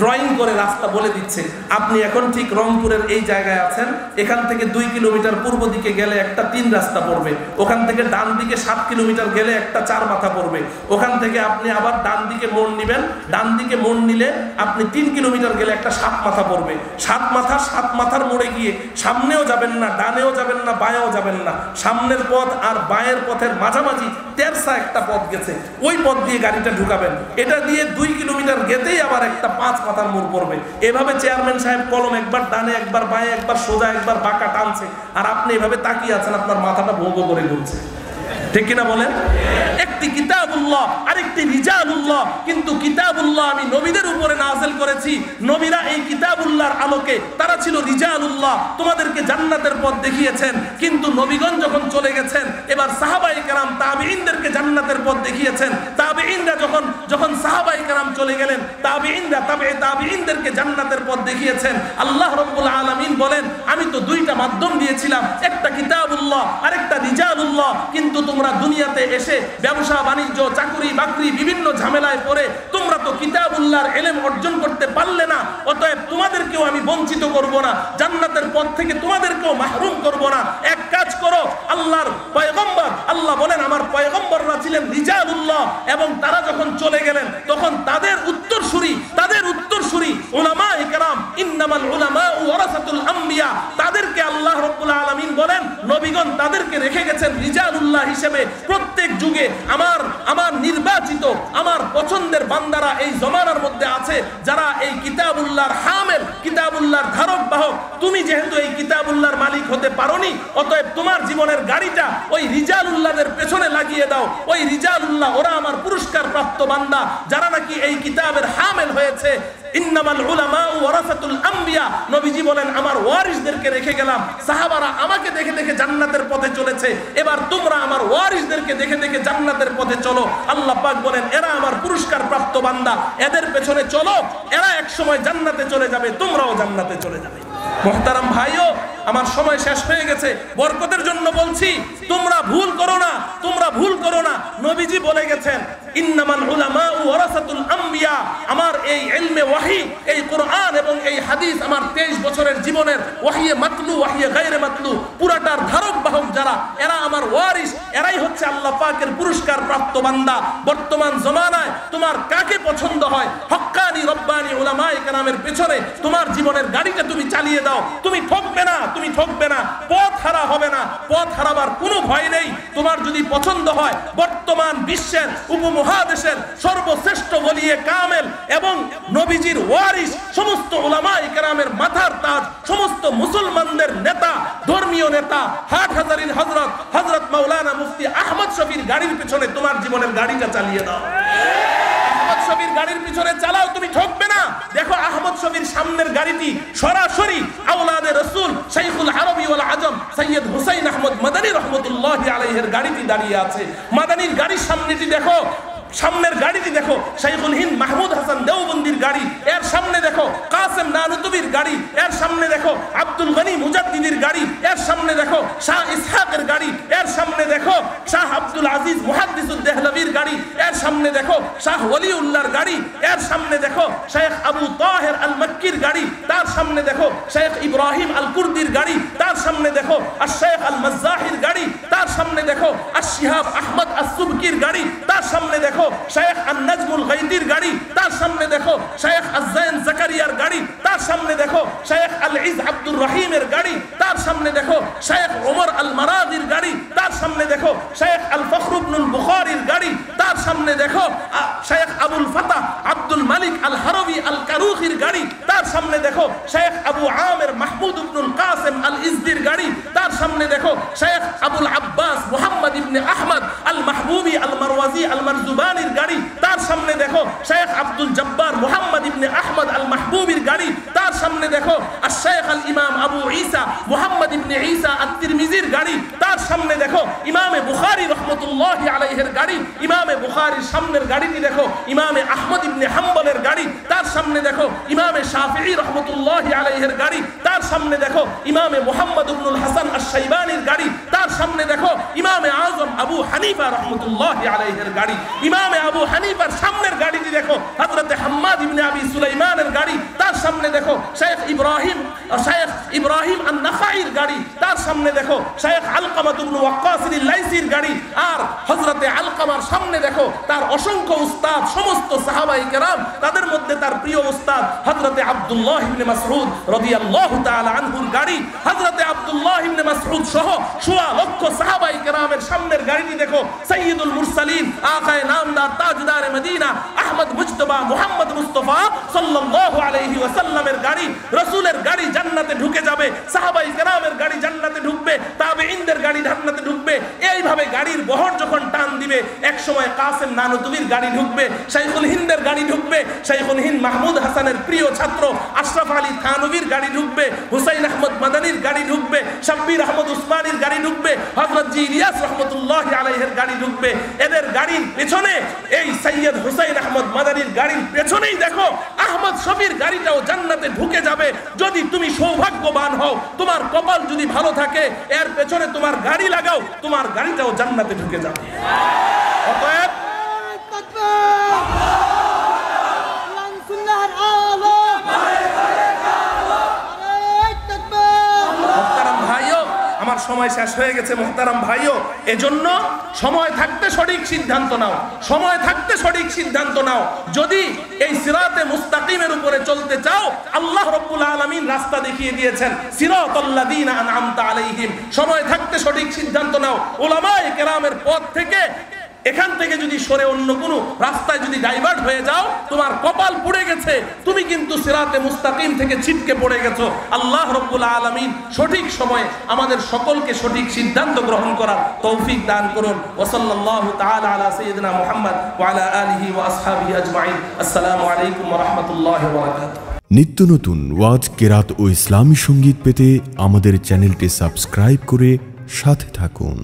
ড্রয়িং করে রাস্তা বলে দিচ্ছে। আপনি এখন ঠিক রংপুরের এই জায়গায় আছেন, এখান থেকে দুই কিলোমিটার পূর্ব দিকে গেলে একটা তিন রাস্তা পড়বে। ওখান থেকে ডান দিকে সাত কিলোমিটার গেলে একটা চার মাথা পড়বে। ওখান থেকে আপনি আবার ডান দিকে মোড় নিবেন, ডান দিকে মোড় নিলে আপনি তিন কিলোমিটার গেলে একটা সাত মাথা পড়বে। সাত মাথা, সাত মাথার মোড়ে গিয়ে সামনেও যাবেন না, ডানেও যাবেন না, বাঁয়েও যাবেন না। সামনের পথ আর বাঁয়ের পথের মাঝামাঝি তেরসা একটা পথ গেছে। ওই পথ দিয়ে গাড়িটা ঢুকাবেন। এটা দিয়ে দুই কিলোমিটার গেতেই আবার একটা পাঁচ পাতার মোড় পড়বে। এভাবে চেয়ারম্যান সাহেব কলম একবার ডানে একবার বাঁয়ে, একবার সোজা, একবার বাঁকা টানছে। আর আপনি এভাবে তাকিয়ে আছেন, আপনার মাথাটা ভোগ করে ঘুরছে। ঠিক কিনা বলেন? একটি কিতাবুল্লাহ, আরেকটি রিজালুল্লাহ। কিন্তু কিতাবুল্লাহ আমি নবীদের উপরে নাজেল করেছি। নবীরা এই কিতাবুল্লাহর আলোকে, তারা ছিল রিজালুল্লাহ। তোমাদেরকে জান্নাতের পথ দেখিয়েছেন। কিন্তু নবীগণ যখন চলে গেছেন, এবার সাহাবাই জান্নাতের পথ দেখিয়েছেন। যখন যখন সাহাবাই চলে গেলেন তাবে জান্নাতের পথ দেখিয়েছেন। আল্লাহ রাব্বুল আলামিন বলেন, আমি তো দুইটা মাধ্যম দিয়েছিলাম। একটা কিতাবুল্লাহ, আরেকটা রিজালুল্লাহ। কিন্তু তোমরা দুনিয়াতে এসে ব্যবসা, বাণিজ্য, চাকুরি, বাকরি, বিভিন্ন ঝামেলায় পড়ে, তোমরা তো কিতাবুল্লাহর এলেম অর্জন করতে পারলে না, অতএব তোমাদেরকেও আমি বঞ্চিত করব না, জান্নাতের পথ থেকে তোমাদেরকেও মাহরুম করব না। এক কাজ করো, আল্লাহর পয়গম্বর, আল্লাহ বলেন, আমার পয়গম্বররা ছিলেন রিজালুল্লাহ এবং তারা যখন চলে গেলেন, তখন তাদের উত্তরসূরি তাদের উত্তরসূরি উলামা ইকরাম ইন্নামাল উলামা আম্বিয়া, তাদেরকে আল্লাহ রাব্বুল আলামিন বলেন, নবীগণ তাদেরকে রেখে গেছেন রিজালুল্লাহ হিসেবে। প্রত্যেক যুগে আমার আমার নির্বাচিত, আমার পছন্দের বান্দারা এই জমানার মধ্যে আছে, যারা এই কিতাবুল্লাহর কিতাবুল্লাহর ধারক বাহক, তুমি যেহেতু এই কিতাবুল্লাহর মালিক হতে পারোনি, অতএব তোমার জীবনের গাড়িটা ওই রিজালুল্লাহদের পেছনে লাগিয়ে দাও। ওই রিজালুল্লাহ, ওরা আমার পুরস্কার প্রাপ্ত বান্দা, যারা নাকি এই কিতাবের হামেল হয়েছে ইন্নামাল উলামা ওয়ারাসাতুল আম্বিয়া। নবীজি বলেন, আমার ওয়ারিসদেরকে রেখে গেলাম। সাহাবারা আমাকে দেখে দেখে জান্নাতের পথে চলেছে। এবার তোমরা আমার ওয়ারিসদেরকে দেখে দেখে জান্নাতের পথে চলো। আল্লাহ পাক বলেন, এরা আমার পুরস্কার প্রাপ্ত বান্দা। এদের পেছনে চলো। এরা এক সময় জান্নাতে চলে যাবে, তোমরাও জান্নাতে চলে যাবে। মোহতারাম ভাইও, আমার সময় শেষ হয়ে গেছে। বরকতের জন্য বলছি, তোমরা ভুল করো না, তোমরা ভুল করো না। নবীজি বলে গেছেন ইন্নামাল উলামা ওয়ারাসাতুল আম্বিয়া। আমার এই ইলমে ওয়াহি, এই কোরআন এবং এই হাদিস আমার 23 বছরের জীবনের ওয়াহিয়ে মাতলু ওয়াহিয়ে গায়রে মাতলু, পুরাটার ধারক বাহক যারা, এরা আমার ওয়ারিস এরাই হচ্ছে আল্লাহ পাকের পুরস্কার প্রাপ্ত বান্দা। বর্তমান জমানায় তোমার কাকে পছন্দ হয়? হক্কানি রব্বানি উলামায়ে কেরামের পেছনে তোমার জীবনের গাড়িটা তুমি চালিয়ে দাও। তুমি ঠকবে না, তুমি ঠকবে না, পথ হারা হবে না। পথ হারাবার কোনো ভয় নেই। তোমার যদি পছন্দ হয়, বর্তমান বিশ্বের উপমহাদেশের সর্বশ্রেষ্ঠ বলিয়ে কামেল এবং নবীজির ওয়ারিস সমস্ত ওলামা ইকরামের মাথার তাজ, সমস্ত মুসলমানদের নেতা, ধর্মীয় নেতা, হাট হাজারির হজরত হজরত মাওলানা মুফতি আহমদ শফির গাড়ির পেছনে তোমার জীবনের গাড়িটা চালিয়ে দাও। আহমদ দাঁড়িয়ে আছে। মাদানীর গাড়ির সামনেটি দেখো সামনের গাড়িটি দেখো শাইখুল হিন্দ মাহমুদ হাসান দেওবন্দির গাড়ি এর সামনে দেখো কাসেম নানুতুবির গাড়ি এর সামনে দেখো আব্দুল গনি মুজাদ্দিদির গাড়ি এর সামনে দেখো শাহ ইসহাকের গাড়ি এর সামনে দেখো শাহ আব্দুল আজিজ মুহাদ্দিসুদ দেহলভির গাড়ি এর সামনে দেখো শাহ ওলিউল্লাহর গাড়ি এর সামনে দেখো শেখ আবু তাহের আল মক্কির গাড়ি তার সামনে দেখো শেখ ইব্রাহিম আল কুর্দির গাড়ি তার সামনে দেখো আর শেখ আল মজ্জাহির গাড়ি তার সামনে দেখো আর শিহাব আহমদ আসুবকির গাড়ি তার সামনে দেখো শেখ আন নাজমুল গাইদির গাড়ি, তার সামনে দেখো শেখ আজাইন জাকারিয়ার গাড়ি, তার সামনে দেখো শেখ আল ইজ আব্দুর রহিমের গাড়ি, তার সামনে দেখো শেখ ওমর আল মারাদির গাড়ি, তার সামনে দেখো শেখ আল ফখরুবনুল বুখারীর গাড়ি, তার সামনে দেখো, আ- Sheikh Abul Fatah Abdul Malik al Harbi al Karukhir গাড়ি, তার সামনে দেখো শেখ আবু আমের মাহমুদ ইবনুল কাসেম আল ইজদির গাড়ি, তার সামনে দেখো শেখ আবুল আব্বাস মুহাম্মদ ইবনে আহমদ আল মাহবুবি আল মারওয়াজি আল মারজুবানির গাড়ি, তার সামনে দেখো শেখ আব্দুল জব্বার মুহাম্মদ ইবনে আহমদ আল মাহবুবির গাড়ি, তার সামনে দেখো আর শেখ আল ইমাম আবু ঈসা মুহাম্মদ ইবনে ঈসা আত তিরমিজির গাড়ি, তার সামনে দেখো ইমামে বুখারী রহমতুল্লাহ আলাইহির গাড়ি, ইমামে বুখারীর সামনের গাড়িটি দেখো, ইমামে আহমদ ইবনে হাম্বলের গাড়ি, তার সামনে দেখো ইমামে শাফিঈ রহমতুল্লাহ আলাইহির গাড়ি, তার সামনে দেখো ইমামে মুহাম্মদ ইবনুল হাসান আশ-শাইবানির গাড়ি, তার সামনে দেখো ইমামে আজম আবু হানিফা রহমতুল্লাহ আলাইহির গাড়ি আবু হানিফার সামনের গাড়িটি দেখো, হযরতে হাম্মাদ ইবনে আবি সুলাইমানের গাড়ি, তার সামনে দেখো শেখ ইব্রাহিম শেখ ইব্রাহিম আন-নাখাইর গাড়ি, তার সামনে দেখো শেখ আলকামা ইবনে ওয়াক্কাস লাইসির গাড়ি, আর হযরতে আলকামার সামনে দেখো, তার অসংখ্য উস্তাদ, সমস্ত সাহাবাই কেরাম, তাদের মধ্যে তার প্রিয় উস্তাদ হযরতে আব্দুল্লাহ ইবনে মাসউদ রাদিয়াল্লাহু তাআলা আনহুর গাড়ি, হযরতে আব্দুল্লাহ ইবনে মাসউদ সহ সোয়া লক্ষ সাহাবাই কেরামের সামনের গাড়িটি দেখো, সাইয়্যিদুল মুরসালিন, আকায়ে নামদার তাজদার মদিনা, আহমদ মুজতবা মুহাম্মদ মুস্তাফা সাল্লাল্লাহু আলাইহি ওয়াসাল্লামের গাড়ি, রাসূলের গাড়ি জান্নাতে ঢুকে যাবে, সাহাবাই কেরামের গাড়ি জান্নাতে ঢুকবে, তাবেঈনদের গাড়ি জান্নাতে ঢুকবে। এইভাবে গাড়ির বহর যখন টান দিবে এক সময় কাসেম নানুতুবির গাড়ি ঢুকবে, শাইখুল হিন্দের গাড়ি ঢুকবে, শাইখুল হিন্দ মাহমুদ হাসানের প্রিয় ছাত্র আশরাফ আলী থানবীর গাড়ি ঢুকবে, হুসাইন আহমদ মাদানির গাড়ি ঢুকবে, শাব্বির আহমদ উসমানির গাড়ি ঢুকবে, হযরত জি ইলিয়াস রহমতুল্লাহ আলাইহির গাড়ি ঢুকবে। এদের গাড়ির পেছনে এই সৈয়দ হুসাইন আহমদ মাদারির গাড়ির পেছনেই দেখো, আহমদ শফির গাড়িটাও জান্নাতে ঢুকে যাবে। যদি তুমি সৌভাগ্যবান হও, তোমার কপাল যদি ভালো থাকে, এর পেছনে তোমার গাড়ি লাগাও, তোমার গাড়িটাও জান্নাতে ঢুকে যাবে। অতএব সময় শেষ হয়ে গেছে মোহতারাম ভাইও, এজন্য সময় থাকতে সঠিক সিদ্ধান্ত নাও। সময় থাকতে সঠিক সিদ্ধান্ত নাও। যদি এই সিরাতে মুস্তাকিমের উপরে চলতে চাও, আল্লাহ রব্বুল আলমিন রাস্তা দেখিয়ে দিয়েছেন, সিরাতাল্লাযীনা আনআমতা আলাইহিম। সময় থাকতে সঠিক সিদ্ধান্ত নাও। উলামায়ে কেরামের পথ থেকে এখান থেকে যদি সরে অন্য কোনো রাস্তায় যদি ডাইভার্ট হয়ে যাও, তোমার কপাল পুড়ে গেছে। তুমি কিন্তু সিরাতে মুস্তাকিম থেকে ছিটকে পড়ে গেছো। আল্লাহ রব্বুল আলামিন সঠিক সময়ে আমাদের সকলকে সঠিক সিদ্ধান্ত গ্রহণ করার তৌফিক দান করুন। আলা সাইয়্যিদিনা মুহাম্মদ ওয়া আলা আলিহি আজমাইন। আসসালামু আলাইকুম রাহমাতুল্লাহি নিত্য নতুন ওয়াজ, কেরাত ও ইসলামী সংগীত পেতে আমাদের চ্যানেলটি সাবস্ক্রাইব করে সাথে থাকুন।